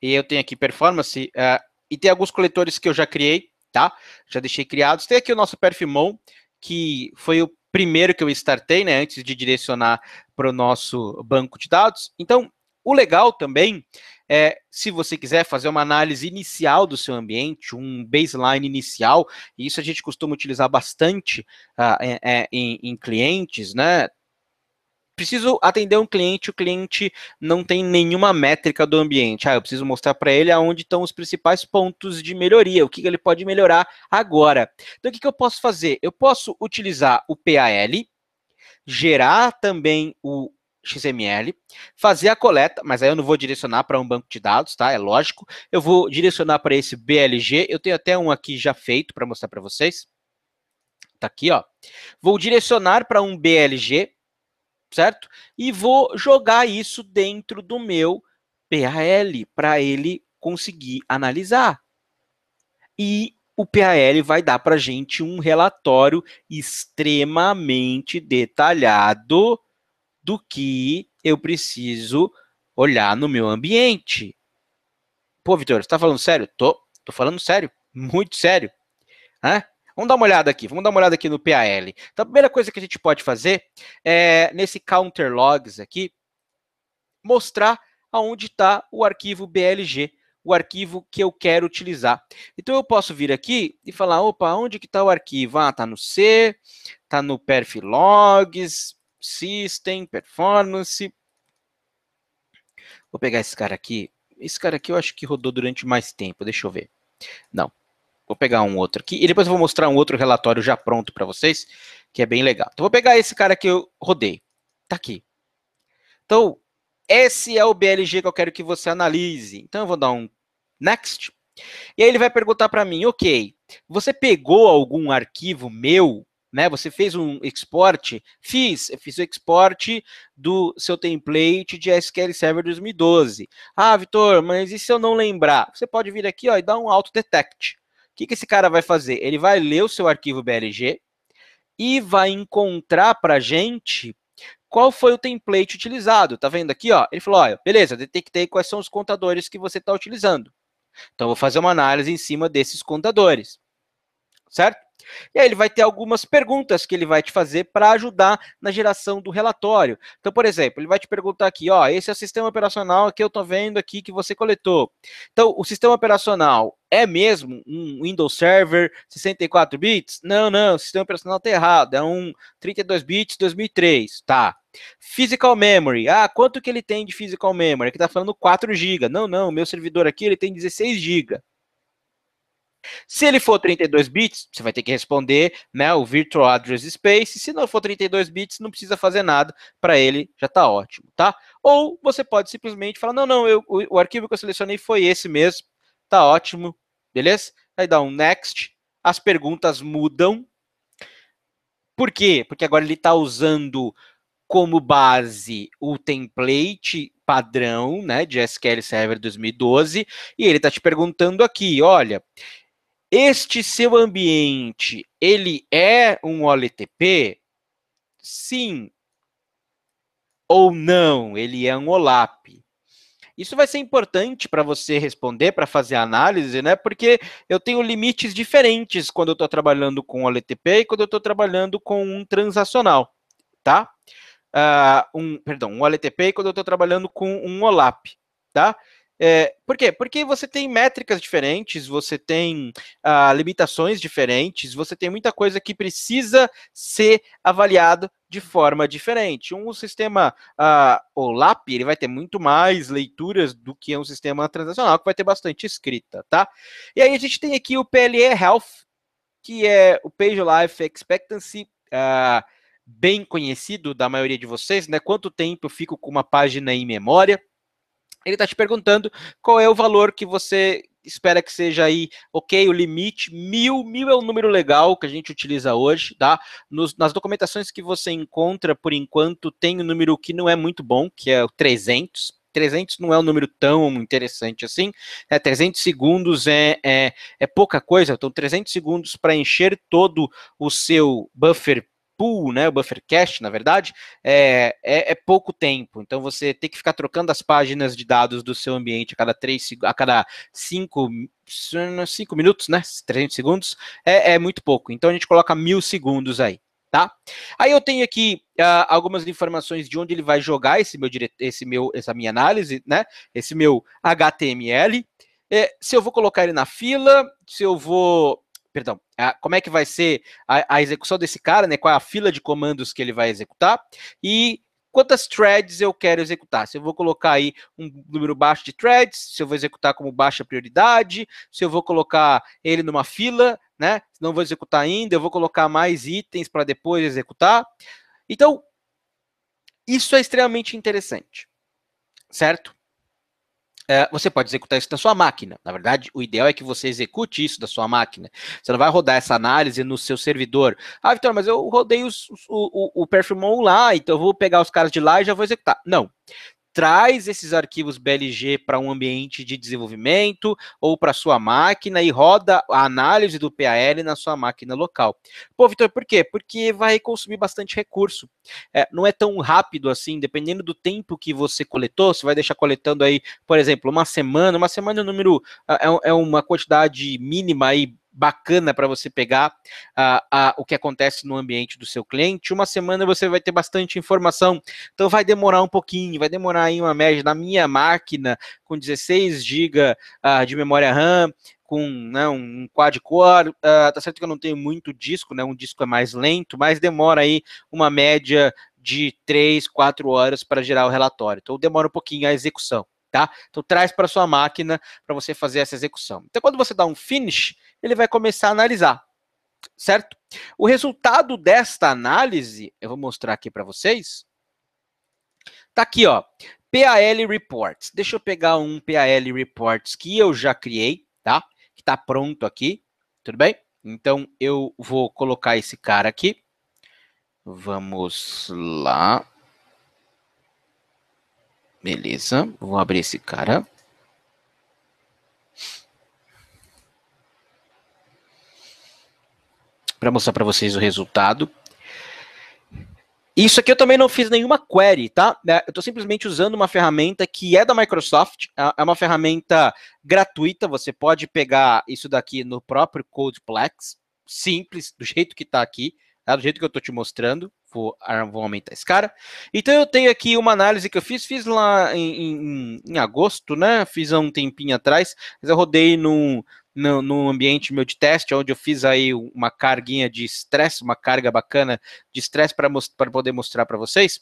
e eu tenho aqui performance, uh, e tem alguns coletores que eu já criei, tá? Já deixei criados. Tem aqui o nosso perfmon, que foi o primeiro que eu startei, né, antes de direcionar para o nosso banco de dados. Então, o legal também é, se você quiser fazer uma análise inicial do seu ambiente, um baseline inicial, e isso a gente costuma utilizar bastante uh, em, em clientes, né? Preciso atender um cliente, o cliente não tem nenhuma métrica do ambiente. Ah, eu preciso mostrar para ele aonde estão os principais pontos de melhoria, o que ele pode melhorar agora. Então, o que, eu posso fazer? Eu posso utilizar o PAL, gerar também o XML, fazer a coleta, mas aí eu não vou direcionar para um banco de dados, tá? É lógico. Eu vou direcionar para esse BLG. Eu tenho até um aqui já feito para mostrar para vocês. Tá aqui, ó. Vou direcionar para um BLG, certo? E vou jogar isso dentro do meu PAL para ele conseguir analisar. E o PAL vai dar para a gente um relatório extremamente detalhado do que eu preciso olhar no meu ambiente. Pô, Vitor, você está falando sério? Tô, tô falando sério, muito sério. Hã? Vamos dar uma olhada aqui, vamos dar uma olhada aqui no PAL. Então, a primeira coisa que a gente pode fazer é, nesse counter logs aqui, mostrar aonde está o arquivo BLG, o arquivo que eu quero utilizar. Então, eu posso vir aqui e falar, opa, onde que está o arquivo? Ah, está no C, está no perf logs, system, performance. Vou pegar esse cara aqui. Esse cara aqui eu acho que rodou durante mais tempo, deixa eu ver. Não, Vou pegar um outro aqui e depois eu vou mostrar um outro relatório já pronto para vocês, que é bem legal. Então, vou pegar esse cara que eu rodei. Tá aqui. Então, esse é o BLG que eu quero que você analise. Então, eu vou dar um next. E aí ele vai perguntar para mim, ok, você pegou algum arquivo meu, né? Você fez um export? Fiz, eu fiz o export do seu template de SQL Server 2012. Ah, Vitor, mas e se eu não lembrar? Você pode vir aqui ó, e dar um auto detect que, que esse cara vai fazer? Ele vai ler o seu arquivo BLG e vai encontrar para a gente qual foi o template utilizado. Tá vendo aqui? Ó? Ele falou: olha, beleza, detectei quais são os contadores que você está utilizando. Então, vou fazer uma análise em cima desses contadores. Certo? E aí ele vai ter algumas perguntas que ele vai te fazer para ajudar na geração do relatório. Então, por exemplo, ele vai te perguntar aqui, ó, esse é o sistema operacional que eu estou vendo aqui que você coletou. Então, o sistema operacional é mesmo um Windows Server 64 bits? Não, não, o sistema operacional está errado, é um 32 bits 2003, tá. Physical Memory, ah, quanto que ele tem de Physical Memory? Aqui está falando 4 GB. Não, não, meu servidor aqui ele tem 16 GB. Se ele for 32 bits, você vai ter que responder né, o Virtual Address Space. Se não for 32 bits, não precisa fazer nada, para ele já está ótimo, tá? Ou você pode simplesmente falar, não, não, eu, o, o arquivo que eu selecionei foi esse mesmo, tá ótimo, beleza? Aí dá um next, as perguntas mudam. Por quê? Porque agora ele está usando como base o template padrão, né, de SQL Server 2012, e ele está te perguntando aqui, olha, este seu ambiente, ele é um OLTP? Sim ou não, ele é um OLAP. Isso vai ser importante para você responder, para fazer análise, né? Porque eu tenho limites diferentes quando eu estou trabalhando com OLTP e quando eu estou trabalhando com um transacional, tá? Uh, um, perdão, um OLTP e quando eu estou trabalhando com um OLAP, tá? É, por quê? Porque você tem métricas diferentes, você tem uh, limitações diferentes, você tem muita coisa que precisa ser avaliado de forma diferente. Um sistema OLAP, ele vai ter muito mais leituras do que um sistema transacional, que vai ter bastante escrita, tá? E aí a gente tem aqui o PLE Health, que é o Page Life Expectancy, uh, bem conhecido da maioria de vocês, né? Quanto tempo eu fico com uma página em memória? Ele está te perguntando qual é o valor que você espera que seja aí, ok, o limite, mil, mil é um número legal que a gente utiliza hoje, tá? Nos, nas documentações que você encontra, por enquanto, tem um número que não é muito bom, que é o 300, 300 não é um número tão interessante assim. É, 300 segundos é, é, é pouca coisa, então 300 segundos para encher todo o seu buffer pool, né, o buffer cache, na verdade, é, é, é, pouco tempo. Então você tem que ficar trocando as páginas de dados do seu ambiente a cada três, a cada cinco, cinco minutos, né, 300 segundos, é, é muito pouco. Então a gente coloca mil segundos aí. Tá? Aí eu tenho aqui uh, algumas informações de onde ele vai jogar esse meu, esse meu, essa minha análise, né? Esse meu HTML. É, se eu vou colocar ele na fila, se eu vou perdão, a, como é que vai ser a, a, execução desse cara, né? Qual é a fila de comandos que ele vai executar e quantas threads eu quero executar. Se eu vou colocar aí um número baixo de threads, se eu vou executar como baixa prioridade, se eu vou colocar ele numa fila, né? Não vou executar ainda, eu vou colocar mais itens para depois executar. Então, isso é extremamente interessante, certo? É, você pode executar isso na sua máquina. Na verdade, o ideal é que você execute isso da sua máquina. Você não vai rodar essa análise no seu servidor. Ah, Vitor, mas eu rodei os, o, o, o Perfumon lá, então eu vou pegar os caras de lá e já vou executar. Não traz esses arquivos BLG para um ambiente de desenvolvimento ou para sua máquina e roda a análise do PAL na sua máquina local. Pô, Vitor, por quê? Porque vai consumir bastante recurso. É, não é tão rápido assim, dependendo do tempo que você coletou, você vai deixar coletando aí, por exemplo, uma semana. Uma semana é um número, é, é uma quantidade mínima aí bacana para você pegar uh, uh, o que acontece no ambiente do seu cliente. Uma semana você vai ter bastante informação, então vai demorar um pouquinho, vai demorar aí uma média na minha máquina com 16 GB uh, de memória RAM, com né, um quad-core, uh, tá certo que eu não tenho muito disco, né, um disco é mais lento, mas demora aí uma média de 3, 4 horas para gerar o relatório, então demora um pouquinho a execução tá? Então traz para sua máquina para você fazer essa execução. Então quando você dá um finish, ele vai começar a analisar, certo? O resultado desta análise, eu vou mostrar aqui para vocês. Tá aqui, ó. PAL Reports. Deixa eu pegar um PAL Reports que eu já criei, tá? Que tá pronto aqui, tudo bem? Então eu vou colocar esse cara aqui. Vamos lá. Beleza, vou abrir esse cara. Para mostrar para vocês o resultado. Isso aqui eu também não fiz nenhuma query, tá? É, eu estou simplesmente usando uma ferramenta que é da Microsoft, é, é uma ferramenta gratuita, você pode pegar isso daqui no próprio Codeplex, simples, do jeito que está aqui, tá? do jeito que eu estou te mostrando vou, vou aumentar esse cara. Então eu tenho aqui uma análise que eu fiz, fiz lá em, em, em agosto, né? Fiz há um tempinho atrás, mas eu rodei no, no, ambiente meu de teste, onde eu fiz aí uma carguinha de estresse, uma carga bacana de estresse para poder mostrar para vocês.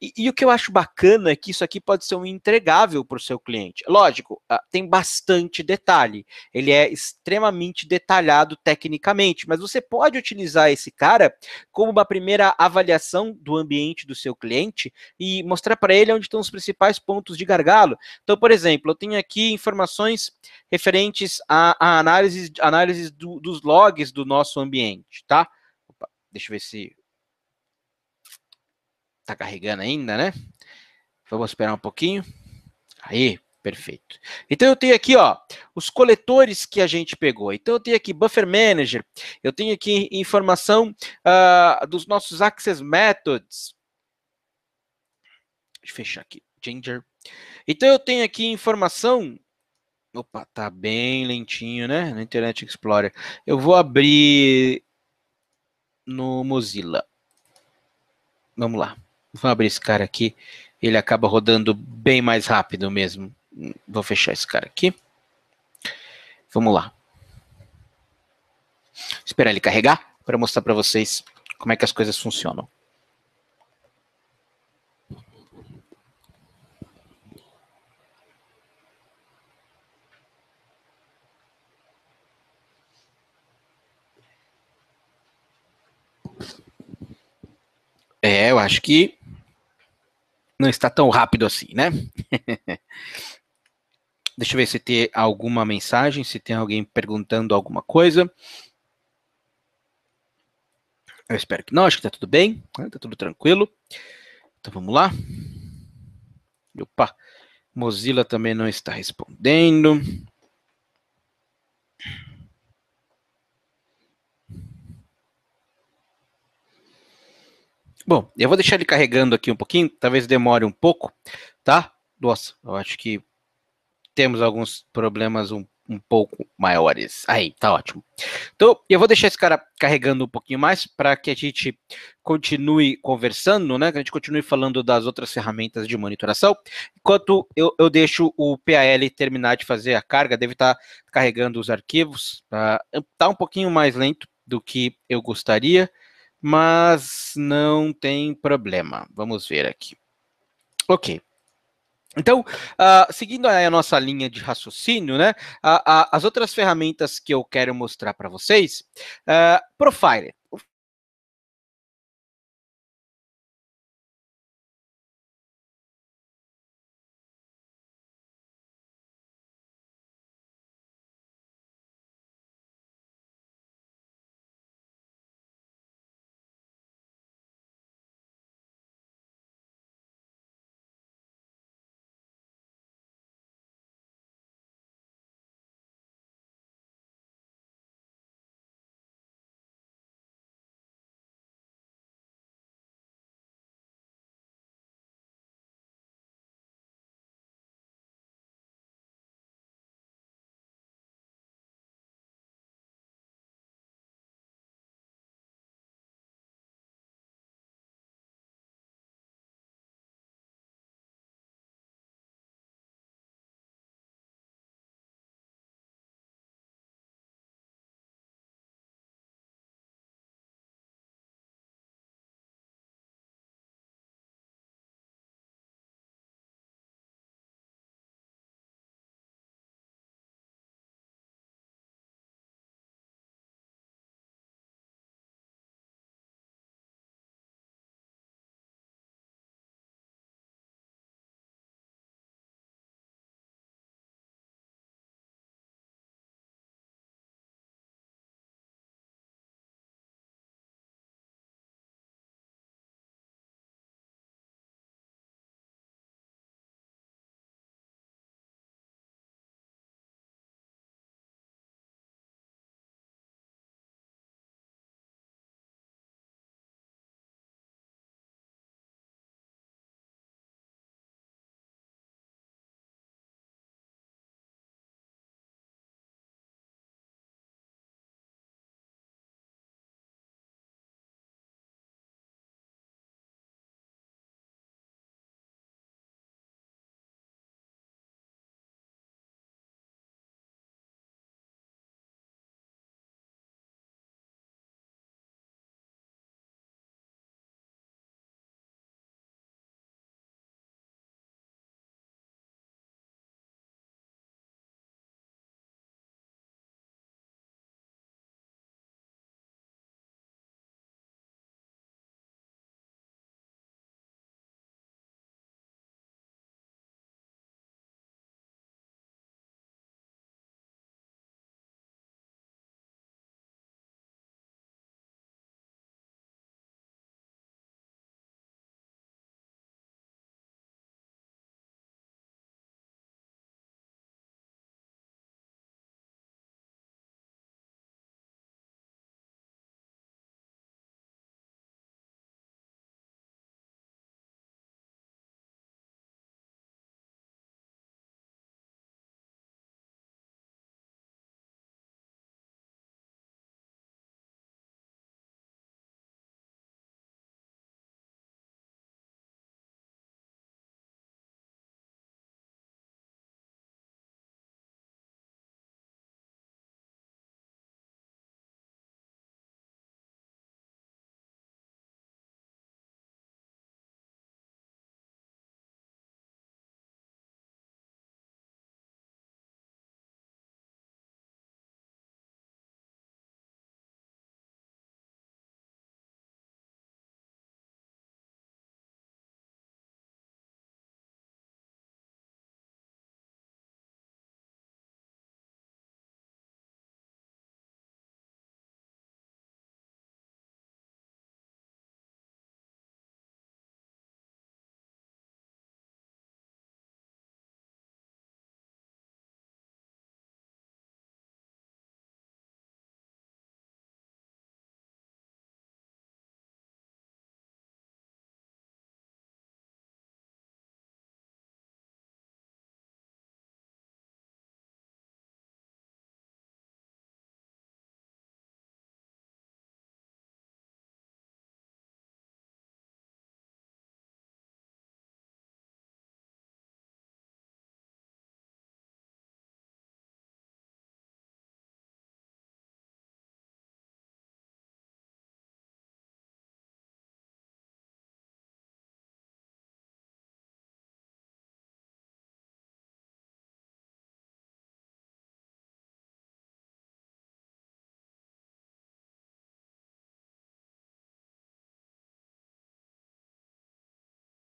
E, e, o que eu acho bacana é que isso aqui pode ser um entregável para o seu cliente. Lógico, uh, tem bastante detalhe, ele é extremamente detalhado tecnicamente, mas você pode utilizar esse cara como uma primeira avaliação do ambiente do seu cliente e mostrar para ele onde estão os principais pontos de gargalo. Então, por exemplo, eu tenho aqui informações referentes à, à análise, análise do, dos logs do nosso ambiente, tá? Opa, deixa eu ver se Tá carregando ainda, né? Vamos esperar um pouquinho. Aí, perfeito. Então eu tenho aqui, ó, os coletores que a gente pegou. Então eu tenho aqui Buffer Manager, eu tenho aqui informação uh, dos nossos Access Methods. Deixa eu fechar aqui, Ginger. Então eu tenho aqui informação Opa, tá bem lentinho, né? No Internet Explorer. Eu vou abrir no Mozilla. Vamos lá. Vamos abrir esse cara aqui. Ele acaba rodando bem mais rápido mesmo. Vou fechar esse cara aqui. Vamos lá. Esperar ele carregar para mostrar para vocês como é que as coisas funcionam. É, eu acho que não está tão rápido assim, né? *laughs* Deixa eu ver se tem alguma mensagem, se tem alguém perguntando alguma coisa. Eu espero que não, acho que está tudo bem, está né? tudo tranquilo. Então vamos lá. Opa, Mozilla também não está respondendo. Bom, eu vou deixar ele carregando aqui um pouquinho, talvez demore um pouco, tá? Nossa, eu acho que temos alguns problemas um, um pouco maiores. Aí, tá ótimo. Então, eu vou deixar esse cara carregando um pouquinho mais para que a gente continue conversando, né? Que a gente continue falando das outras ferramentas de monitoração. Enquanto eu, eu deixo o PAL terminar de fazer a carga, deve estar tá carregando os arquivos. Tá? tá um pouquinho mais lento do que eu gostaria mas não tem problema. Vamos ver aqui. Ok. Então, uh, seguindo a nossa linha de raciocínio, né, uh, uh, as outras ferramentas que eu quero mostrar para vocês, Profiler.